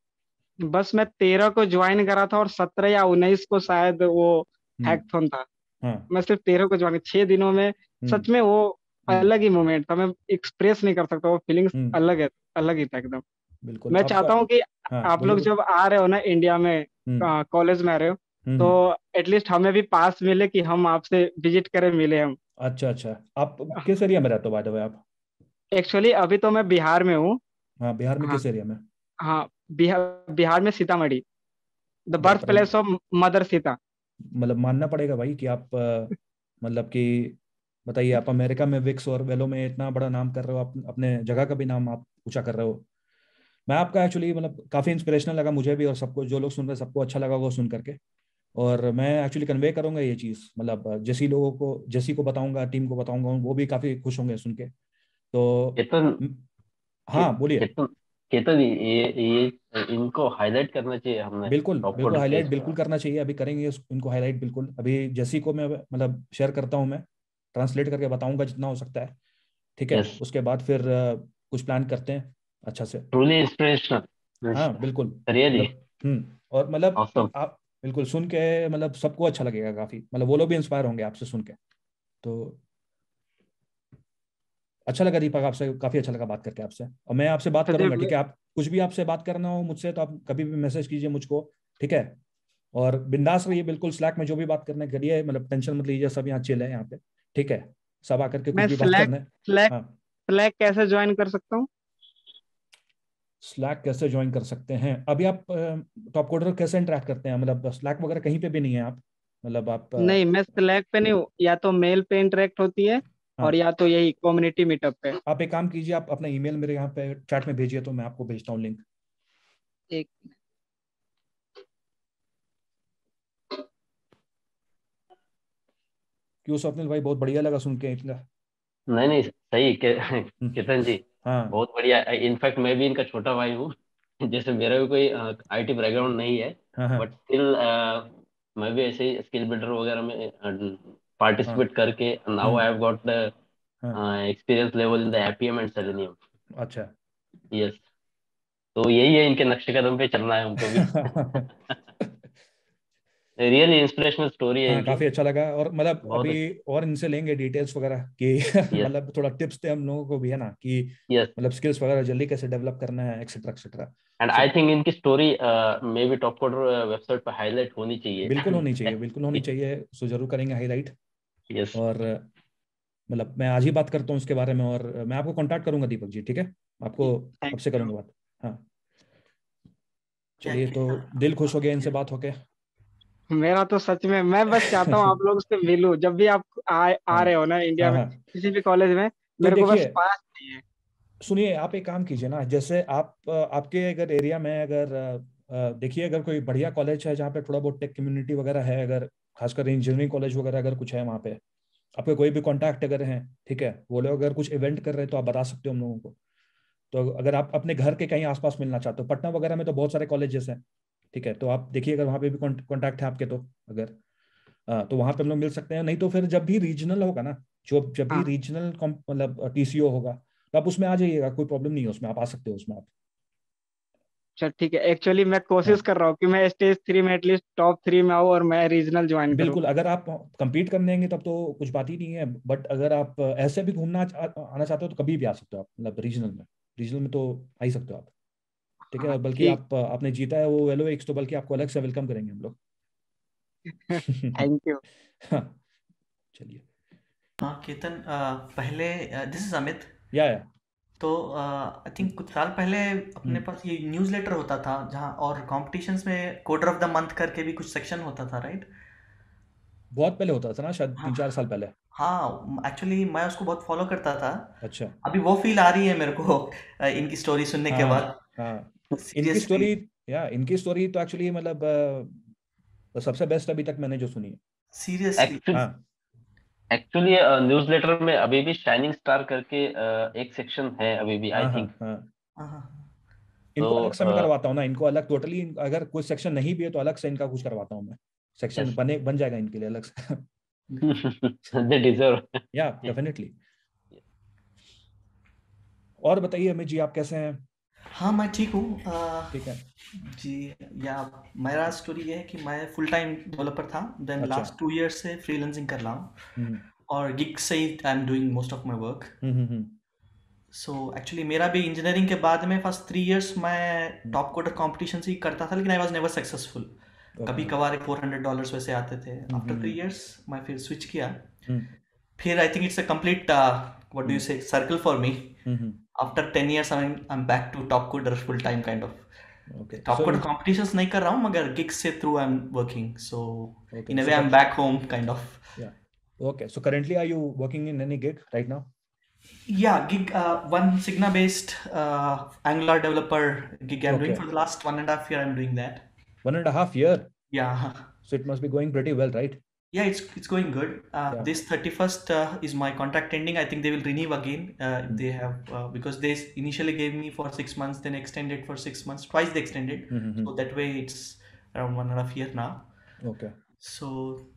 बस मैं तेरह को ज्वाइन करा था और सत्रह या उन्नीस को शायद वो हैकथॉन हम्म। था हाँ. मैं सिर्फ़ तेरह को ज्वाइन छह दिनों में हम्म। सच में वो। अलग ही मोमेंट था मैं एक्सप्रेस नहीं कर सकता वो फीलिंग्स अलग है अलग ही था एकदम। बिल्कुल। मैं चाहता हूँ कि हाँ, आप लोग जब आ रहे हो ना इंडिया में कॉलेज में आ रहे हो तो एटलीस्ट हमें भी पास मिले कि हम आपसे विज़िट करें मिले हम। अच्छा अच्छा। आप किस एरिया में रहते हो बाय आप? एक्चुअली अभी तो मैं बिहार में हूँ। हाँ बिहार में हाँ, किस एरिया में? हाँ बिहार बिहार में Sitamarhi. The birth place of mother Sita मतलब मानना पड़ेगा भाई कि आप मतलब कि बताइए आप अमेरिका में विक्स और वेलो में इतना बड़ा नाम कर रहे हो आप अपने जगह का भी नाम आप ऊँचा कर रहे हो। मैं आपका एक्चुअली मतलब काफ़ी इंस्पिरेशनल लगा मुझे भी और सबको जो लोग सुन रहे सबको अच्छा लगा वो सुन करके। और मैं एक्चुअली कन्वे करूँगा ये चीज़ मतलब जैसी लोगों को जैसी को बताऊँगा टीम को बताऊँगा वो भी काफ़ी खुश होंगे सुन के। तो केतन हाँ बोलिए। केतन ये ये इनको हाईलाइट करना चाहिए हमने बिल्कुल बिल्कुल हाईलाइट बिल्कुल करना चाहिए अभी करेंगे इनको हाईलाइट बिल्कुल। अभी जैसी को मैं मतलब शेयर करता हूँ मैं ट्रांसलेट करके बताऊँगा जितना हो सकता है। ठीक है? Yes. उसके बाद फिर कुछ प्लान करते हैं अच्छा से। ट्रूली इंस्पिरेशनल हाँ बिल्कुल। रियली मतलब, हम्म और मतलब awesome. आप बिल्कुल सुन के मतलब सबको अच्छा लगेगा काफ़ी। मतलब वो लोग भी इंस्पायर होंगे आपसे सुन के। तो अच्छा लगा दीपक आपसे काफ़ी अच्छा लगा बात करके आपसे। और मैं आपसे बात करूँगा ठीक है? आप कुछ भी आपसे बात करना हो मुझसे तो आप कभी भी मैसेज कीजिए मुझको ठीक है? और बिंदास रहिए बिल्कुल स्लैक में जो भी बात करने के लिए मतलब टेंशन मत लीजिए सब यहाँ चिल है यहाँ पे। ठीक है? सब आकर के कुछ भी बात करना स्लैक स्लैक कैसे ज्वाइन कर सकता हूँ? स्लैक कैसे ज्वाइन कर सकते हैं? अभी आप टॉप कोडर कैसे इंटरेक्ट करते हैं? मतलब स्लैक वगैरह कहीं पे भी नहीं है आप? मतलब आप नहीं मैं स्लैक पे नहीं हूँ। या तो मेल पे इंटरेक्ट होती है हाँ. और या तो यही कम्युनिटी मीटअप पे। आप एक काम कीजिए आप अपना ईमेल मेरे यहाँ पे चैट में भेजिए तो मैं आपको भेजता हूँ लिंक एक क्यों स्वप्निल भाई बहुत बढ़िया लगा सुन के इतना नहीं नहीं सही के, हम्म, जी हाँ। बहुत बढ़िया। इनफैक्ट मैं भी इनका छोटा भाई हूँ। जैसे मेरा भी कोई आईटी बैकग्राउंड नहीं है हाँ हाँ। बट स्टिल मैं भी ऐसे ही स्किल बिल्डर वगैरह में हाँ। पार्टिसिपेट करके now I have got the हाँ। Experience level in the Appium and Selenium अच्छा। यस तो यही है इनके नक्शे कदम पे चलना है हमको भी। रियली इंस्पिरेशनल स्टोरी है हाँ इनकी काफ़ी अच्छा लगा और मतलब बहुत अभी और इनसे लेंगे डिटेल्स वगैरह कि यस मतलब थोड़ा टिप्स दे हम लोगों को भी है ना कि यस मतलब स्किल्स वगैरह जल्दी कैसे डेवलप करना है etcetera etcetera and I think इनकी story maybe top coder website पर हाईलाइट होनी चाहिए। बिल्कुल होनी चाहिए बिल्कुल होनी चाहिए। सो ज़रूर करेंगे हाईलाइट यस और मतलब मैं आज ही बात करता हूँ इसके बारे में और मैं आपको कांटेक्ट करूँगा दीपक जी ठीक है? आपको आपसे करूँगा बात। हाँ। चलिए तो दिल खुश हो गया इनसे बात होके। मेरा तो सच में मैं बस चाहता हूँ आप लोग से मिलूं। जब भी आप आ, आ हाँ। रहे हो ना इंडिया हाँ में हाँ किसी भी कॉलेज में तो मेरे को बस पास चाहिए। सुनिए आप एक काम कीजिए ना जैसे आप आपके अगर एरिया में अगर देखिए अगर कोई बढ़िया कॉलेज है जहाँ पे थोड़ा बहुत टेक कम्युनिटी वगैरह है अगर खासकर इंजीनियरिंग कॉलेज वगैरह अगर कुछ है वहाँ पे आपके कोई भी कॉन्टैक्ट अगर हैं ठीक है वो लोग अगर कुछ इवेंट कर रहे हैं तो आप बता सकते हो हम लोगों को। तो अगर आप अपने घर के कहीं आसपास मिलना चाहते हो पटना वगैरह में तो बहुत सारे कॉलेजेस हैं ठीक है? तो आप देखिए अगर वहाँ पे भी कॉन्टैक्ट है आपके तो अगर। हाँ, तो वहाँ पे हम लोग मिल सकते हैं। नहीं तो फिर जब भी रीजनल होगा ना जो जब भी हाँ। रीजनल मतलब टीसीओ होगा तो आप उसमें आ जाइएगा कोई प्रॉब्लम नहीं है उसमें आप आ सकते हो उसमें आप। चल ठीक है। एक्चुअली मैं कोशिश हाँ। कर रहा हूँ कि मैं स्टेज थ्री में एटलीस्ट टॉप थ्री में आऊँ और मैं रीजनल ज्वाइन बिल्कुल अगर आप compete करने आएँगे तब तो कुछ बात ही नहीं है बट अगर आप ऐसे भी घूमना आना चाहते हो तो कभी भी आ सकते हो आप मतलब रीजनल में। रीजनल में तो आ ही सकते हो आप। ठीक है हाँ बल्कि आप आपने जीता है वो एलो एक्स तो बल्कि आपको अलग से वेलकम करेंगे हम लोग। थैंक यू हाँ, चलिए। हाँ केतन पहले दिस इज़ अमित या या। तो आई थिंक कुछ साल पहले अपने हम्म, पास ये न्यूज़लेटर होता था जहाँ और कॉम्पिटिशन्स में कोडर ऑफ़ द मंथ करके भी कुछ सेक्शन होता था राइट बहुत पहले होता था ना शायद हाँ। तीन चार साल पहले। हाँ एक्चुअली मैं उसको बहुत फॉलो करता था। अच्छा। अभी वो फील आ रही है मेरे को इनकी स्टोरी सुनने हाँ, के बाद। हाँ। इनकी स्टोरी या इनकी स्टोरी तो एक्चुअली मतलब अ, सबसे बेस्ट अभी तक मैंने जो सुनी है। सीरियसली एक्चुअली हाँ। एक्चुअली न्यूज़लेटर में अभी भी शाइनिंग स्टार करके uh, एक सेक्शन है अभी भी आई थिंक हाँ हाँ। हाँ। इनको तो अलग से मैं करवाता हूँ ना इनको अलग टोटली अगर कोई सेक्शन नहीं भी है तो अलग से इनका कुछ करवाता हूँ मैं। सेक्शन बने बन जाएगा इनके लिए अलग से। दे डिजर्व या डेफिनेटली और बताइए अमित जी आप कैसे हैं? हाँ मैं ठीक हूँ। अ, ठीक है। जी या मेरा स्टोरी ये है कि मैं फुल टाइम डेवलपर था देन अच्छा। लास्ट टू इयर्स से फ्रीलांसिंग कर रहा हूँ। हम्म। और गिग से ही I am doing most of my work hmm hmm hmm, so actually मेरा भी इंजीनियरिंग के बाद में फ़र्स्ट थ्री इयर्स मैं टॉप कोडर कॉम्पिटिशन से ही करता था लेकिन आई वाज नेवर सक्सेसफुल कभी ओके कभार फोर हंड्रेड डॉलर्स वैसे आते थे। आफ्टर थ्री हम्म इयर्स मैं फिर स्विच किया। हम्म। फिर I think it's a complete what do you hmm. से circle for me hmm, after ten years I am back to top coder full time kind of okay top so coder competitions नहीं कर रहा हूँ मगर gigs से through I am working so okay in a so way I am back home kind of या okay so currently are you working in any gig right now Yeah, gig uh, one Signa based uh, Angular developer gig I'm doing Okay. for the last one and a half year. I'm doing that. One and a half year. Yeah, So it must be going pretty well, right? Yeah, it's it's going good. Uh, Yeah. this 31st uh, is my contract ending. I think they will renew again uh, if Mm. they have uh, because they s- initially gave me for six months, then extended for six months. Twice they extended. Mm-hmm. So that way it's around one and a half year now. Okay. So,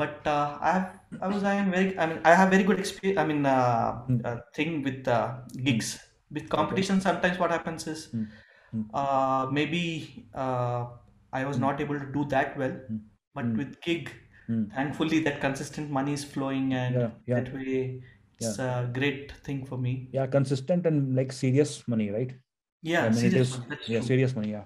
but uh, I have I was I am very I mean I have very good experience. I mean uh, Mm. uh, thing with uh, gigs with competition. Sometimes what happens is Mm. Mm. uh, maybe uh, I was Mm. not able to do that well, Mm. but Mm. with gig, Mm. thankfully that consistent money is flowing, and Yeah. Yeah. that way it's a great thing for me. Yeah. Consistent and like serious money, right? Yeah, I mean, serious is. Yeah. true. Serious money. Yeah.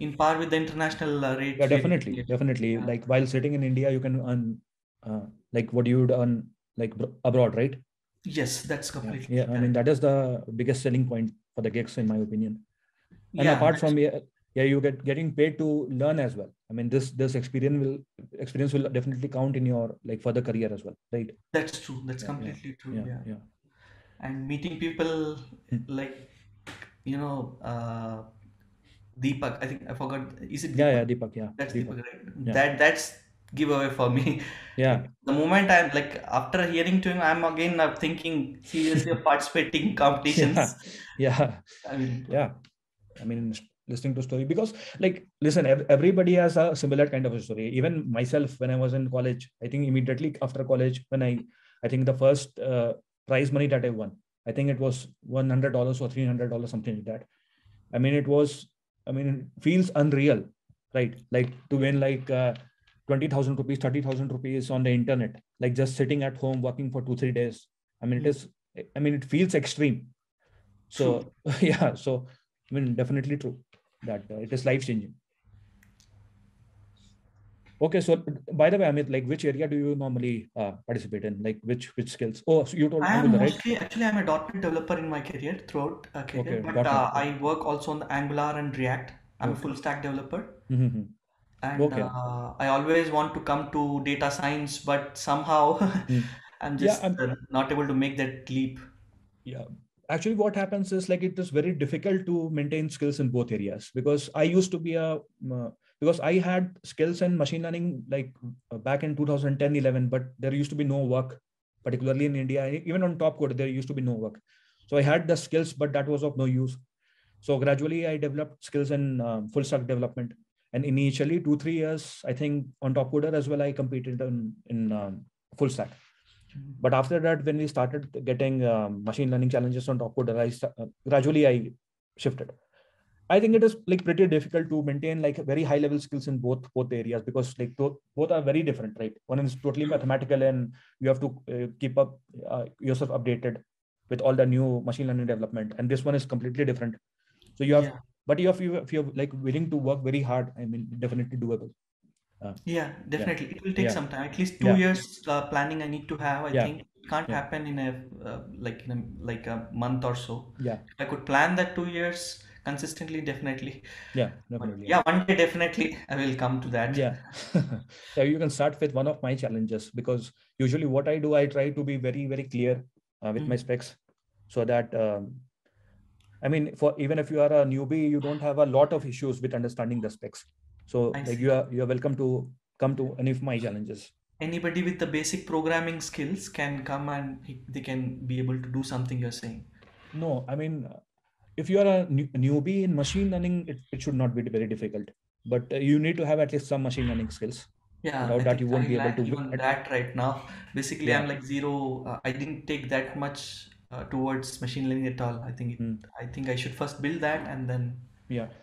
In par with the international uh, rate. Yeah. Definitely. rate. Definitely. Yeah. Like while sitting in India, you can earn uh, like what you would earn like bro- abroad, right? Yes, that's completely Yeah. I mean, that is the biggest selling point for the gigs, in my opinion. And yeah, apart from yeah, yeah, you get getting paid to learn as well. I mean, this this experience will experience will definitely count in your like further career as well, right? That's true. That's Yeah, yeah, completely true. Yeah. Yeah. Yeah. And meeting people Hmm. like, you know, uh, Deepak. I think I forgot. Is it Yeah. Deepak? Yeah. Deepak. Yeah. That's Deepak. Deepak, right? Yeah. That that's giveaway for me. Yeah. The moment I'm like after hearing to him, I'm again uh, thinking seriously of participating competitions. Yeah. Yeah. I mean, Yeah. I mean, listening to story. Because like listen ev- everybody has a similar kind of a story. Even myself when i was in college i think immediately after college when i i think the first uh, prize money that i won i think it was $100 or $300 something like that. I mean it was i mean it feels unreal right? Like to win like uh, 20000 rupees 30000 rupees on the internet like just sitting at home working for 2 3 days. I mean it is i mean it feels extreme. So yeah so i mean definitely true that uh, it is life changing okay so by the way amit like which area do you normally uh, participate in like which which skills oh so you told I am Angular, right mostly actually I'm a .NET developer in my career throughout uh, career, Okay, but uh. I work also on the Angular and React. I'm a full stack developer, Mhm. and Okay. uh, I always want to come to data science, but somehow Mm. I'm Yeah, just I'm- uh, not able to make that leap. yeah actually what happens is like it is very difficult to maintain skills in both areas because i used to be a uh, because i had skills in machine learning like uh, back in 2010 11 but there used to be no work particularly in india. Even on top code there used to be no work. So i had the skills but that was of no use. So gradually i developed skills in um, full stack development. And initially two three years i think on top coder as well i competed in in um, full stack but after that when we started getting um, machine learning challenges on top coder i uh, gradually i shifted. I think it is like pretty difficult to maintain like very high level skills in both both areas because like both, both are very different right? One is totally mathematical and you have to uh, keep up uh, yourself updated with all the new machine learning development and this one is completely different. So you have Yeah. but you have if you're like willing to work very hard i mean definitely doable Yeah, definitely. It will take Yeah. some time. At least two Yeah. years uh, planning I need to have. I Yeah. think it can't Yeah. happen in a uh, like in a like a month or so. yeah If I could plan that two years consistently, definitely. yeah But definitely yeah, one day definitely I will come to that. yeah so you can start with one of my challenges because usually what i do i try to be very very clear uh, with my Mhm. specs so that um, i mean for even if you are a newbie you don't have a lot of issues with understanding the specs so I like you are you are welcome to come to any of my challenges Anybody with the basic programming skills can come and they can be able to do something you're saying. no i mean if you are a newbie in machine learning it, it should not be very difficult but uh, you need to have at least some machine learning skills Yeah, Without that, you won't I be able to even that right now. Basically, I'm like zero. Uh, I didn't take that much uh, towards machine learning at all. I think it, Hmm. I think I should first build that and then. yeah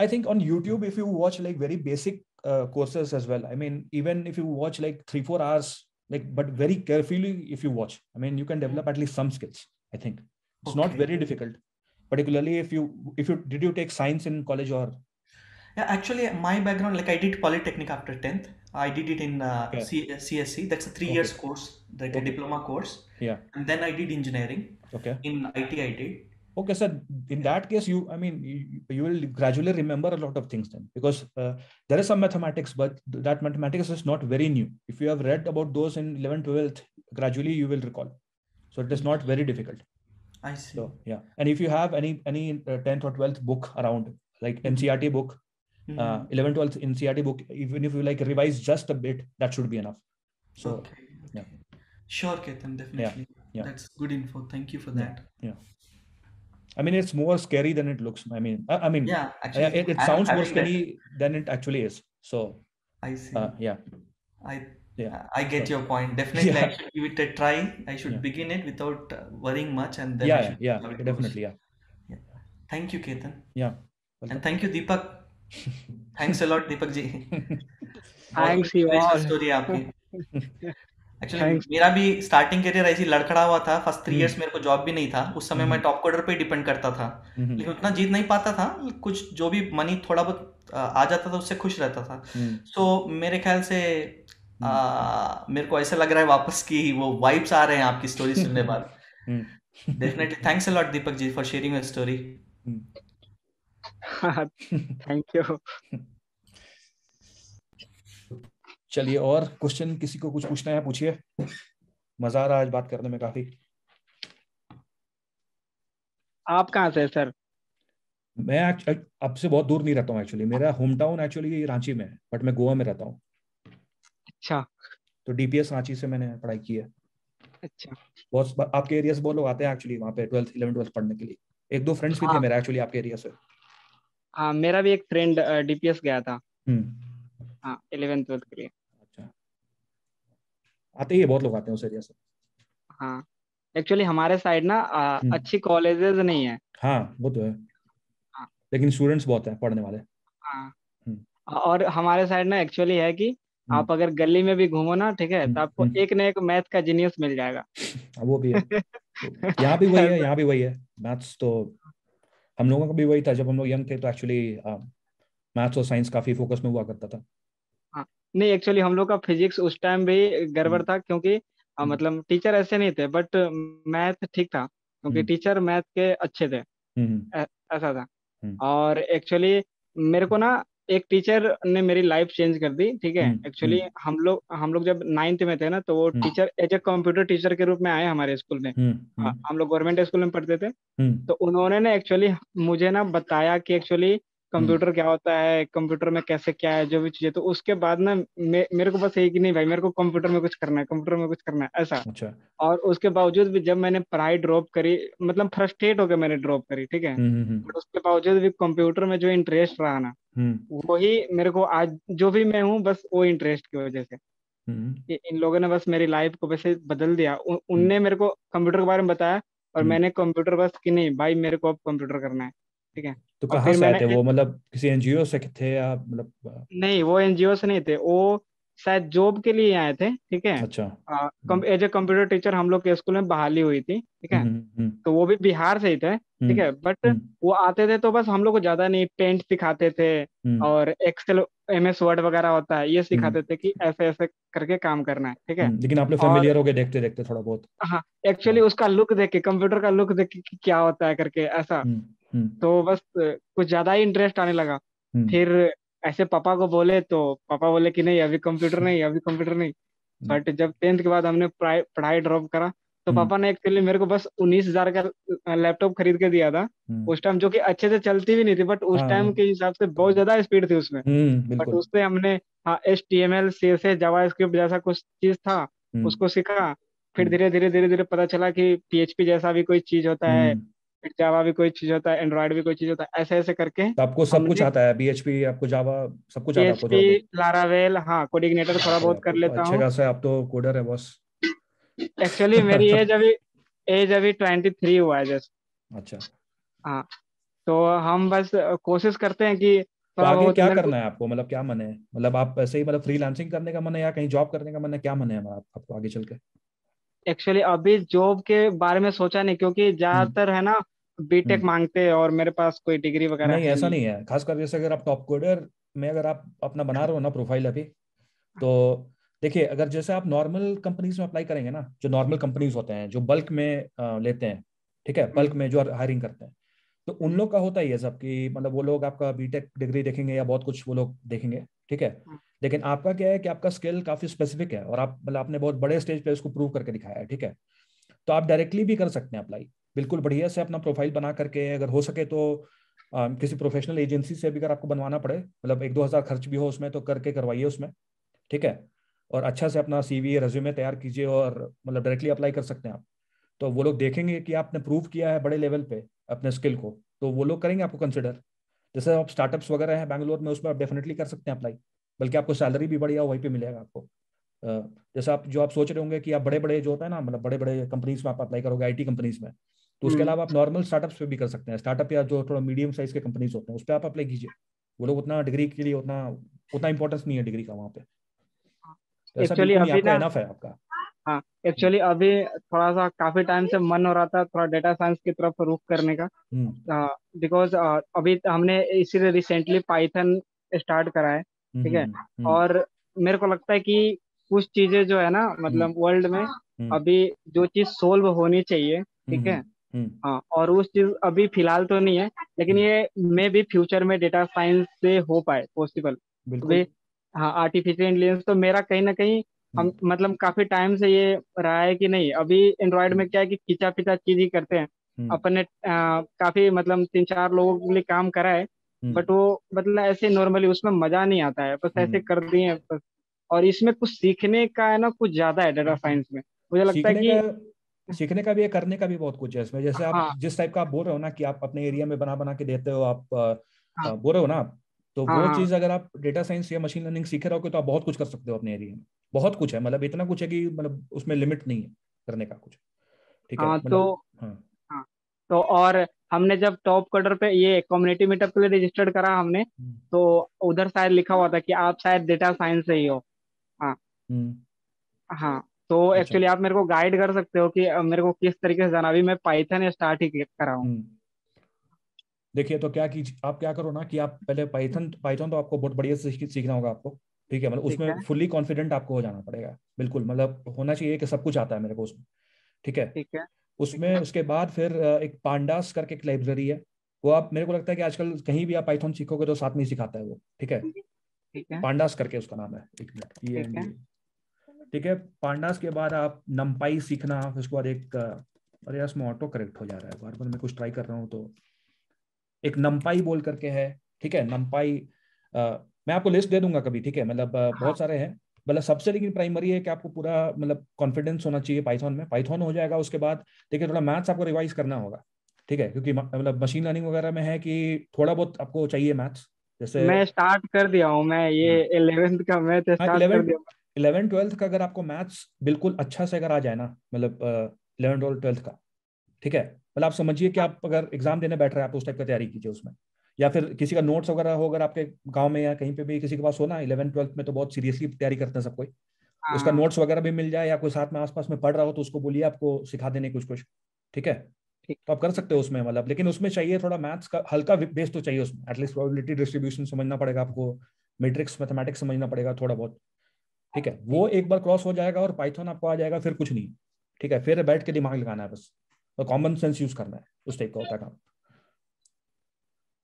i think on youtube if you watch like very basic uh, courses as well i mean even if you watch like three four hours like but very carefully if you watch i mean you can develop at least some skills i think it's not very difficult particularly if you if you did you take science in college or Yeah, actually, my background, like I did Polytechnic after 10th. I did it in uh, Okay. C- CSC. That's a three Okay. years course, like a diploma course. Yeah. And then I did engineering. okay In IT, I did. Okay sir in that case you i mean you, you will gradually remember a lot of things then because uh, there is some mathematics but that mathematics is not very new if you have read about those in 11 12th gradually you will recall so it is not very difficult I see. so yeah and if you have any any uh, 10th or 12th book around like Mhm. NCERT book Mhm. uh, 11 12th NCERT book even if you like revise just a bit that should be enough so okay. yeah. Sure, Ketan, definitely. yeah. That's good info. Thank you for that. Yeah. that. i mean it's more scary than it looks i mean i, I mean Yeah, uh, actually, it, it I'm sounds more having that. scary than it actually is so I see. uh, yeah I yeah I get So- your point. Definitely, I Yeah. should give it a try. I should Yeah. begin it without uh, worrying much, and then I yeah yeah, should yeah see how it goes. definitely yeah Thank you, Ketan. yeah And welcome. thank you, Deepak. Thanks a lot, Deepak ji. Thanks you inspirational all. Story है आपकी actually मेरा भी starting career ऐसी लड़खड़ा हुआ था first three हम्म। Years मेरे को जॉब भी नहीं था उस समय मैं हम्म। टॉप कोडर पे डिपेंड करता था Mhm. लेकिन उतना जीत नहीं पाता था कुछ जो भी मनी थोड़ा बहुत आ, जाता था उससे खुश रहता था. सो मेरे ख्याल से आ, मेरे को ऐसा लग रहा है वापस कि वो वाइब्स आ रहे हैं आपकी स्टोरी सुनने बाद. Definitely thanks a lot Deepak ji for sharing your story Thank you. चलिए और क्वेश्चन किसी को कुछ पूछना है पूछिए। मज़ा आ रहा है आज बात करने में काफ़ी। आप कहाँ से सर? मैं act- अब से बहुत दूर नहीं रहता हूँ एक्चुअली मेरा होम टाउन एक्चुअली रांची में है बट मैं गोवा में रहता हूँ। अच्छा। तो डीपीएस रांची से मैंने पढ़ाई की है। अच्छा। बहुत आपके एरिया से बहुत लोग आते हैं एक्चुअली वहाँ पे ट्वेल्थ इलेवन ट्वेल्थ पढ़ने के लिए। एक दो फ्रेंड्स भी थे हाँ। मेरा एक्चुअली आपके एरिया से। हाँ मेरा भी एक फ्रेंड डीपीएस गया था। हम्म। हाँ इलेवन ट्वेल्थ के लिए। आते ही बहुत लोग आते हैं उस एरिया से। हाँ। एक्चुअली हमारे साइड ना आ, हम्म। अच्छी कॉलेजेस नहीं है। हाँ वो तो है। हाँ। लेकिन स्टूडेंट्स बहुत हैं पढ़ने वाले। हाँ। हम्म। और हमारे साइड ना एक्चुअली है कि आप अगर गली में भी घूमो ना ठीक है हम्म, तो आपको हम्म। एक ना एक मैथ का जीनियस मिल जाएगा। हाँ, वो भी है। यहाँ भी वही है यहाँ भी वही है। मैथ्स तो हम लोगों का भी वही था। जब हम लोग यंग थे तो एक्चुअली मैथ्स और साइंस काफ़ी फोकस में हुआ करता था। नहीं एक्चुअली हम लोग का फिजिक्स उस टाइम भी गड़बड़ हम्म। था क्योंकि आ, हम्म। मतलब टीचर ऐसे नहीं थे बट मैथ ठीक था क्योंकि हम्म। टीचर मैथ के अच्छे थे हम्म ऐसा था हम्म। और एक्चुअली मेरे को ना एक टीचर ने मेरी लाइफ चेंज कर दी ठीक है हम्म, एक्चुअली हम लोग हम लोग जब नाइन्थ में थे ना तो वो हम्म। Teacher as a computer teacher के रूप में आए हमारे स्कूल में हम्म हाँ, हम्म हम लोग गवर्नमेंट स्कूल में पढ़ते थे हम्म तो उन्होंने ना एक्चुअली मुझे ना बताया कि एक्चुअली कंप्यूटर क्या होता है कंप्यूटर में कैसे क्या है जो भी चीज़ें तो उसके बाद ना मे, मेरे को बस यही कि नहीं भाई मेरे को कंप्यूटर में कुछ करना है कंप्यूटर में कुछ करना है ऐसा। अच्छा। और उसके बावजूद भी जब मैंने पढ़ाई ड्रॉप करी मतलब फ्रस्ट्रेट होकर मैंने ड्रॉप करी ठीक है? हम्म हम्म बट उसके बावजूद भी कंप्यूटर में जो इंटरेस्ट रहा ना हम्म। वही मेरे को आज जो भी मैं हूँ बस वो इंटरेस्ट की वजह से। हम्म इन लोगों ने बस मेरी लाइफ को वैसे बदल दिया। उनने मेरे को कंप्यूटर के बारे में बताया और हम्म। मैंने कंप्यूटर बस कि नहीं भाई मेरे को अब कंप्यूटर करना है। ठीक है? तो कहाँ से आए थे वो? मतलब किसी एनजीओ से थे या मतलब नहीं वो एनजीओ से नहीं थे वो शायद जॉब के लिए आए थे ठीक है? अच्छा। एज ए कंप्यूटर टीचर हम लोग के स्कूल में बहाली हुई थी ठीक है? हम्म हम्म तो वो भी बिहार से ही थे ठीक है? But hmm. वो आते थे तो बस हम लोग को ज़्यादा नहीं पेंट सिखाते थे हम्म। और एक्सेल एम एस वर्ड वगैरह होता है ये सिखाते थे कि ऐसे ऐसे करके काम करना है ठीक है? हम्म, लेकिन आप लोग फेमिलियर हो गए देखते देखते थोड़ा बहुत। हाँ एक्चुअली उसका लुक देख के कंप्यूटर का लुक देख के क्या होता है करके ऐसा। हम्म हम्म। तो बस कुछ ज़्यादा ही इंटरेस्ट आने लगा। हम्म, फिर ऐसे पापा को बोले तो पापा बोले कि नहीं अभी कंप्यूटर नहीं अभी कंप्यूटर नहीं। बट जब टेंथ के बाद हमने पढ़ाई ड्रॉप करा तो हम्म। पापा ने एक्चुअली मेरे को बस उन्नीस हज़ार का लैपटॉप खरीद के दिया था। हम्म, उस टाइम जो कि अच्छे से चलती भी नहीं थी बट उस टाइम हाँ। के हिसाब से बहुत ज़्यादा स्पीड थी उसमें। हम्म बट उससे हमने हाँ H T M L C S S JavaScript कुछ चीज़ था हम्म, उसको सीखा। फिर हम्म। धीरे धीरे धीरे धीरे पता चला कि पीएचपी जैसा भी कोई चीज़ होता है। हम्म, जावा भी कोई चीज़ होता है एंड्रॉइड भी कोई चीज़ होता है ऐसे ऐसे करके तो आपको सब कुछ आता है बीएचपी आपको जावा सब कुछ आता है आपको लारावेल हाँ कोडिग्नेटर थोड़ा बहुत कर लेता हूँ। आप तो कोडर है बस। एक्चुअली मेरी एज अभी एज अभी ट्वेंटी थ्री हुआ है जस्ट। अच्छा। हाँ तो हम बस कोशिश करते हैं कि तो आगे क्या करना है आपको? मतलब क्या मन है? मतलब आप ऐसे ही मतलब फ्रीलांसिंग करने का मन है या कहीं जॉब करने का मन है? क्या मन है आप, आपको आगे चल के? एक्चुअली अभी जॉब के बारे में सोचा नहीं क्योंकि ज़्यादातर है ना बीटेक हम्म। मांगते हैं और मेरे पास कोई डिग्री वगैरह नहीं है ऐसा नहीं। है। खासकर जैसे अगर आप टॉप कोडर में अगर आप अपना बना रहे हो ना प्रोफ़ाइल अभी तो देखिए अगर जैसे आप नॉर्मल कंपनीज़ में अप्लाई करेंगे ना जो नॉर्मल कंपनीज़ होते हैं जो बल्क में लेते हैं ठीक है? बल्क में जो हायरिंग करते हैं तो उन लोग का होता ही है सब कि मतलब वो लोग आपका बीटेक डिग्री देखेंगे या बहुत कुछ वो लोग देखेंगे ठीक है? हम्म। लेकिन आपका क्या है कि आपका स्किल काफ़ी स्पेसिफिक है और आप मतलब आपने बहुत बड़े स्टेज पे उसको प्रूव करके दिखाया है ठीक है? तो आप डायरेक्टली भी कर सकते हैं अप्लाई बिल्कुल बढ़िया से अपना प्रोफ़ाइल बना करके अगर हो सके तो आ, किसी प्रोफेशनल एजेंसी से भी अगर आपको बनवाना पड़े मतलब एक दो हज़ार खर्च भी हो उसमें तो करके करवाइए उसमें ठीक है? और अच्छा से अपना सीवी रेज्यूमे तैयार कीजिए और मतलब डायरेक्टली अप्लाई कर सकते हैं आप। तो वो लोग देखेंगे कि आपने प्रूव किया है बड़े लेवल पे अपने स्किल को तो वो लोग करेंगे आपको कंसिडर जैसे आप स्टार्टअप्स वगैरह हैं बैंगलोर में उसमें आप डेफिनेटली कर सकते हैं अप्लाई बल्कि आपको सैलरी भी बढ़िया वहीं पे मिलेगा आपको। जैसे आप जो आप सोच रहे होंगे कि आप बड़े बड़े जो होता है ना मतलब बड़े बड़े कंपनीज़ में आप अप्लाई करोगे आईटी कंपनीज़ में तो उसके हम्म। अलावा आप नॉर्मल स्टार्टअप्स पे भी कर सकते हैं। स्टार्टअप या जो थोड़ा मीडियम साइज़ के कंपनीज़ होते हैं उस पर आप अप्लाई कीजिए। वो लोग उतना डिग्री के लिए उतना उतना इंपॉर्टेंस नहीं है डिग्री का वहाँ पे। तो बिल्कुल नहीं अभी ना- इनफ है आपका। हाँ एक्चुअली अभी थोड़ा सा काफ़ी टाइम से मन हो रहा था थोड़ा डेटा साइंस की तरफ़ रुख करने का। बिकॉज़ अभी हमने इसीलिए रिसेंटली पाइथन स्टार्ट करा है ठीक है, हम्म, हम्म, और मेरे को लगता है कि कुछ चीज़ें जो है ना मतलब वर्ल्ड में अभी जो चीज़ सोल्व होनी चाहिए ठीक है? हाँ और उस चीज़ अभी फ़िलहाल तो नहीं है लेकिन हम्म। ये मे भी फ्यूचर में डेटा साइंस से हो पाए पॉसिबल हाँ आर्टिफिशियल इंटेलिजेंस तो मेरा कहीं ना कहीं हम मतलब काफ़ी टाइम से ये रहा है कि नहीं अभी एंड्रॉयड में क्या है कि खींचा पिचा चीज़ ही करते हैं। हम्म, अपन ने काफ़ी मतलब तीन चार लोगों के लिए काम करा है हम्म, बट वो मतलब ऐसे नॉर्मली उसमें मज़ा नहीं आता है बस ऐसे हम्म। कर दिए बस। और इसमें कुछ सीखने का है ना कुछ ज़्यादा है डेटा साइंस में। मुझे लगता है कि सीखने का भी है करने का भी बहुत कुछ है इसमें। जैसे आप हाँ, जिस टाइप का आप बोल रहे हो ना कि आप अपने एरिया में बना बना के देते हो आप हाँ, बोल रहे हो ना आप तो हाँ, वो हाँ, चीज़ अगर आप डेटा साइंस या मशीन लर्निंग सीखे रहोगे तो आप बहुत कुछ कर सकते हो अपने एरिया में। बहुत कुछ है मतलब इतना कुछ है कि मतलब उसमें लिमिट नहीं है करने का कुछ। ठीक है? हाँ मतलब तो हाँ। हाँ तो और हमने जब टॉप कटर पे ये कम्युनिटी मीटअप के लिए रजिस्टर्ड करा हमने हम्म, तो उधर शायद लिखा हुआ था कि आप शायद डेटा साइंस से ही हो। हाँ। हम्म, हाँ। तो अच्छा एक्चुअली आप मेरे को गाइड कर सकते हो कि मेरे को किस तरीके से जाना अभी मैं पाइथन स्टार्ट ही कर हूँ हम्म। देखिए तो क्या कीजिए आप क्या करो ना कि आप पहले पाइथन पाइथन तो आपको बहुत बढ़िया से सीखना होगा आपको। ठीक है मतलब उसमें फुल्ली कॉन्फिडेंट आपको हो जाना पड़ेगा। बिल्कुल मतलब होना चाहिए कि सब कुछ आता है मेरे को उसमें। ठीक है? ठीक है। उसमें उसके बाद फिर एक पांडास करके एक लाइब्रेरी है। वो आप मेरे को लगता है कि आजकल कहीं भी आप पाइथन सीखोगे तो साथ में ही सिखाता है वो। ठीक है? ठीक है। पांडास करके उसका नाम है। एक मिनट ठीक है? है पांडास के बाद आप नमपाई सीखना फिर उसके बाद एक अरे यार इसमें ऑटो करेक्ट हो जा रहा है। बार बार मैं कुछ ट्राई कर रहा हूँ तो। एक नमपाई बोल करके है ठीक है? नमपाई अ, मैं आपको लिस्ट दे दूँगा कभी ठीक है? मतलब हाँ बहुत सारे हैं। मतलब सबसे लेकिन प्राइमरी है कि आपको पूरा मतलब कॉन्फिडेंस होना चाहिए पाइथन में। पाइथन हो जाएगा उसके बाद देखिए थोड़ा मैथ्स आपको रिवाइज करना होगा ठीक है? क्योंकि मतलब मशीन लर्निंग वगैरह में है कि थोड़ा बहुत आपको चाहिए मैथ्स जैसे मैं स्टार्ट कर दिया हूँ मैं ये हम्म, इलेवेंथ का मैथ हाँ स्टार्ट कर दिया हूँ। इलेवन ट्वेल्थ का अगर आपको मैथ्स बिल्कुल अच्छा से अगर आ जाए ना मतलब इलेवन और ट्वेल्थ का ठीक है? मतलब आप समझिए कि आप अगर एग्ज़ाम देने बैठ रहे हैं आप उस टाइप का तैयारी कीजिए उसमें। या फिर किसी का नोट्स वगैरह हो अगर आपके गाँव में या कहीं पे भी किसी के पास हो ना इलेवन ट्वेल्थ में तो बहुत सीरियसली तैयारी करते हैं सब कोई। उसका हाँ नोट्स वगैरह भी मिल जाए या कोई साथ में आसपास में पढ़ रहा हो तो उसको बोलिए आपको सिखा देने कुछ कुछ ठीक है? तो आप कर सकते हो उसमें मतलब। लेकिन उसमें चाहिए थोड़ा मैथ्स का हल्का बेस तो चाहिए उसमें। एटलीस्ट प्रोबेबिलिटी डिस्ट्रीब्यूशन समझना पड़ेगा आपको मैट्रिक्स मैथमेटिक्स समझना पड़ेगा थोड़ा बहुत। ठीक है? वो एक बार क्रॉस हो जाएगा और पाइथन आपको आ जाएगा फिर कुछ नहीं। ठीक है? फिर बैठ के दिमाग लगाना है बस। और कॉमन सेंस यूज़ करना है उस टाइप का होता काम।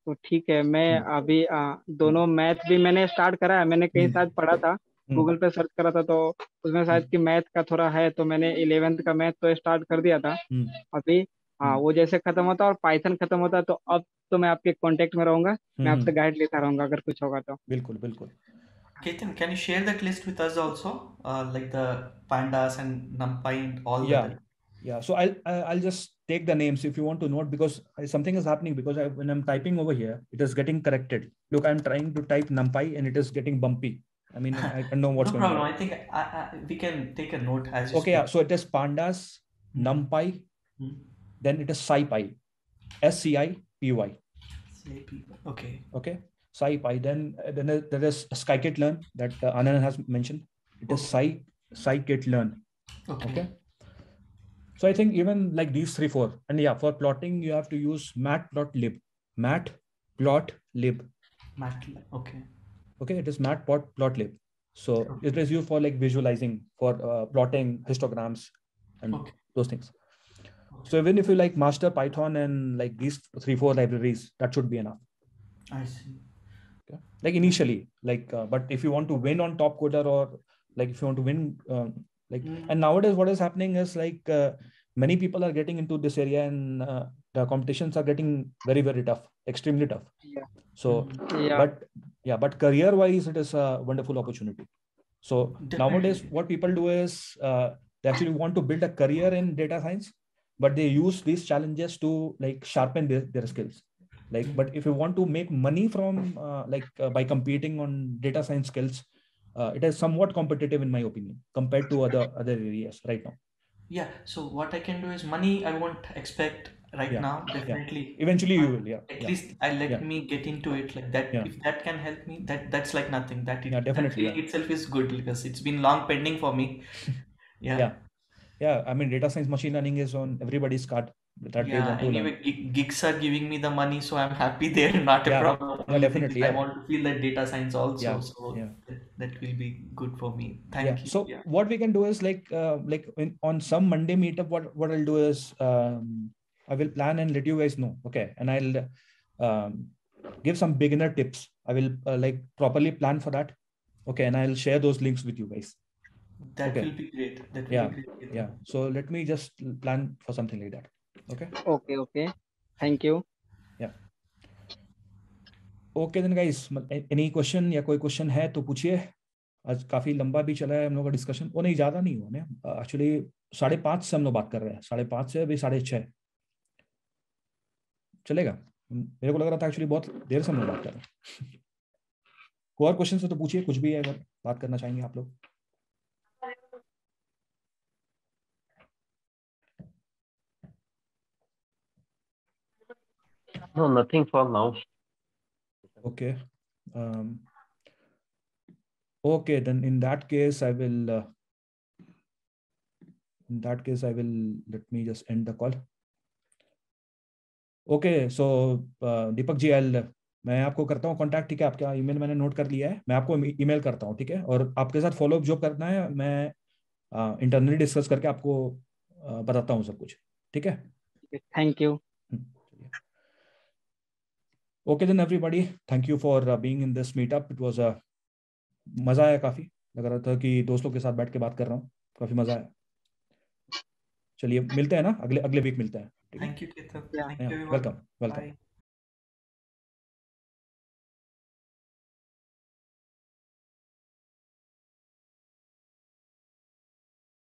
तो ठीक है मैं हम्म, अभी आ, दोनों मैथ भी मैंने स्टार्ट करा है। मैंने कहीं हम्म, शायद पढ़ा था। हम्म, गूगल पे सर्च करा था तो उसमें शायद हम्म, कि मैथ का थोड़ा है तो मैंने इलेवेंथ का मैथ तो स्टार्ट कर दिया था। हम्म, अभी हाँ हम्म, वो जैसे खत्म होता और पाइथन खत्म होता तो अब तो मैं आपके कांटेक्ट में रहूँगा। मैं हम्म, आपसे हम्म, गाइड लेता रहूँगा अगर कुछ होगा तो। बिल्कुल बिल्कुल। Ketan, can you share that list with us also? Uh, like the pandas and NumPy and all yeah other. yeah so i'll I- i'll just take the names if you want to note because something is happening because I, when i'm typing over here it is getting corrected look i'm trying to type numpy and it is getting bumpy i mean i don't know what's No going problem. on I think I, I, we can take a note as okay yeah so it is pandas Hmm. numpy Hmm. then it is scipy s-c-i-p-y CIP. Okay. okay scipy then then there is scikit-learn that uh, anand has mentioned it is sci scikit-learn Okay. okay so i think even like these three four and yeah for plotting you have to use matplotlib matplotlib MATLAB. Okay. okay it is matplotlib so Okay. it is used for like visualizing for uh, plotting histograms and Okay. those things so even if you like master python and like these three four libraries that should be enough I see. Okay? like initially like uh, but if you want to win on top coder or like if you want to win um, like Mm. and nowadays what is happening is like uh, many people are getting into this area and uh, the competitions are getting very very tough extremely tough Yeah. so Mm. Yeah. but yeah but career wise it is a wonderful opportunity so nowadays what people do is uh, they actually want to build a career in data science but they use these challenges to like sharpen their, their skills like but if you want to make money from uh, like uh, by competing on data science skills uh, it is somewhat competitive in my opinion compared to other other areas right now Yeah. So what I can do is money I won't expect right Yeah, now. yeah. Definitely. eventually you will yeah At yeah least I let Yeah. me get into it like that. Yeah. If that can help me, that that's like nothing. That it, Yeah, that definitely, feeling itself is good because it's been long pending for me. Yeah. yeah yeah i mean data science machine learning is on everybody's card that Yeah, anyway, learn gigs are giving me the money, so I'm happy there. Not a Yeah, problem. definitely, I yeah. want to feel that data science also, Yeah, so yeah. that, that will be good for me. Thank yeah you. so what we can do is like uh, like in, on some monday meetup what what i'll do is um, i will plan and let you guys know okay and i'll um, give some beginner tips i will uh, like properly plan for that okay and i'll share those links with you guys That Okay. will be great. That will Yeah, be great. Yeah so let me just plan for something like that okay? Okay. Okay. Thank you. okay then guys. any question या कोई question है तो पूछिए। आज काफ़ी लंबा भी चला है हम लोग का डिस्कशन वो नहीं ज़्यादा नहीं हुआ ना। एक्चुअली साढ़े पाँच से हम लोग बात कर रहे हैं। साढ़े पाँच से अभी साढ़े छः चलेगा? मेरे को लग रहा था एक्चुअली बहुत देर से हम लोग बात कर रहे हैं। कोई और क्वेश्चन से तो पूछिए कुछ भी है अगर बात करना चाहेंगे आप लोग। No, nothing for now. Okay. Um, okay, then in that case, I will. Uh, in that case, I will let me just end the call. Okay so Deepak ji L मैं आपको करता हूँ कांटेक्ट ठीक है आपका email मैंने note कर लिया है मैं आपको ईमेल करता हूँ ठीक है और आपके साथ फॉलोअप जो करना है मैं इंटरनली uh, डिस्कस करके आपको uh, बताता हूँ सब कुछ ठीक है thank you okay then everybody thank you for being in this meetup it was a मज़ा आया काफ़ी। लग रहा था कि दोस्तों के साथ बैठ के बात कर रहा हूँ। काफ़ी मज़ा आया। चलिए मिलते हैं ना? अगले अगले वीक मिलते हैं। Thank you welcome welcome welcome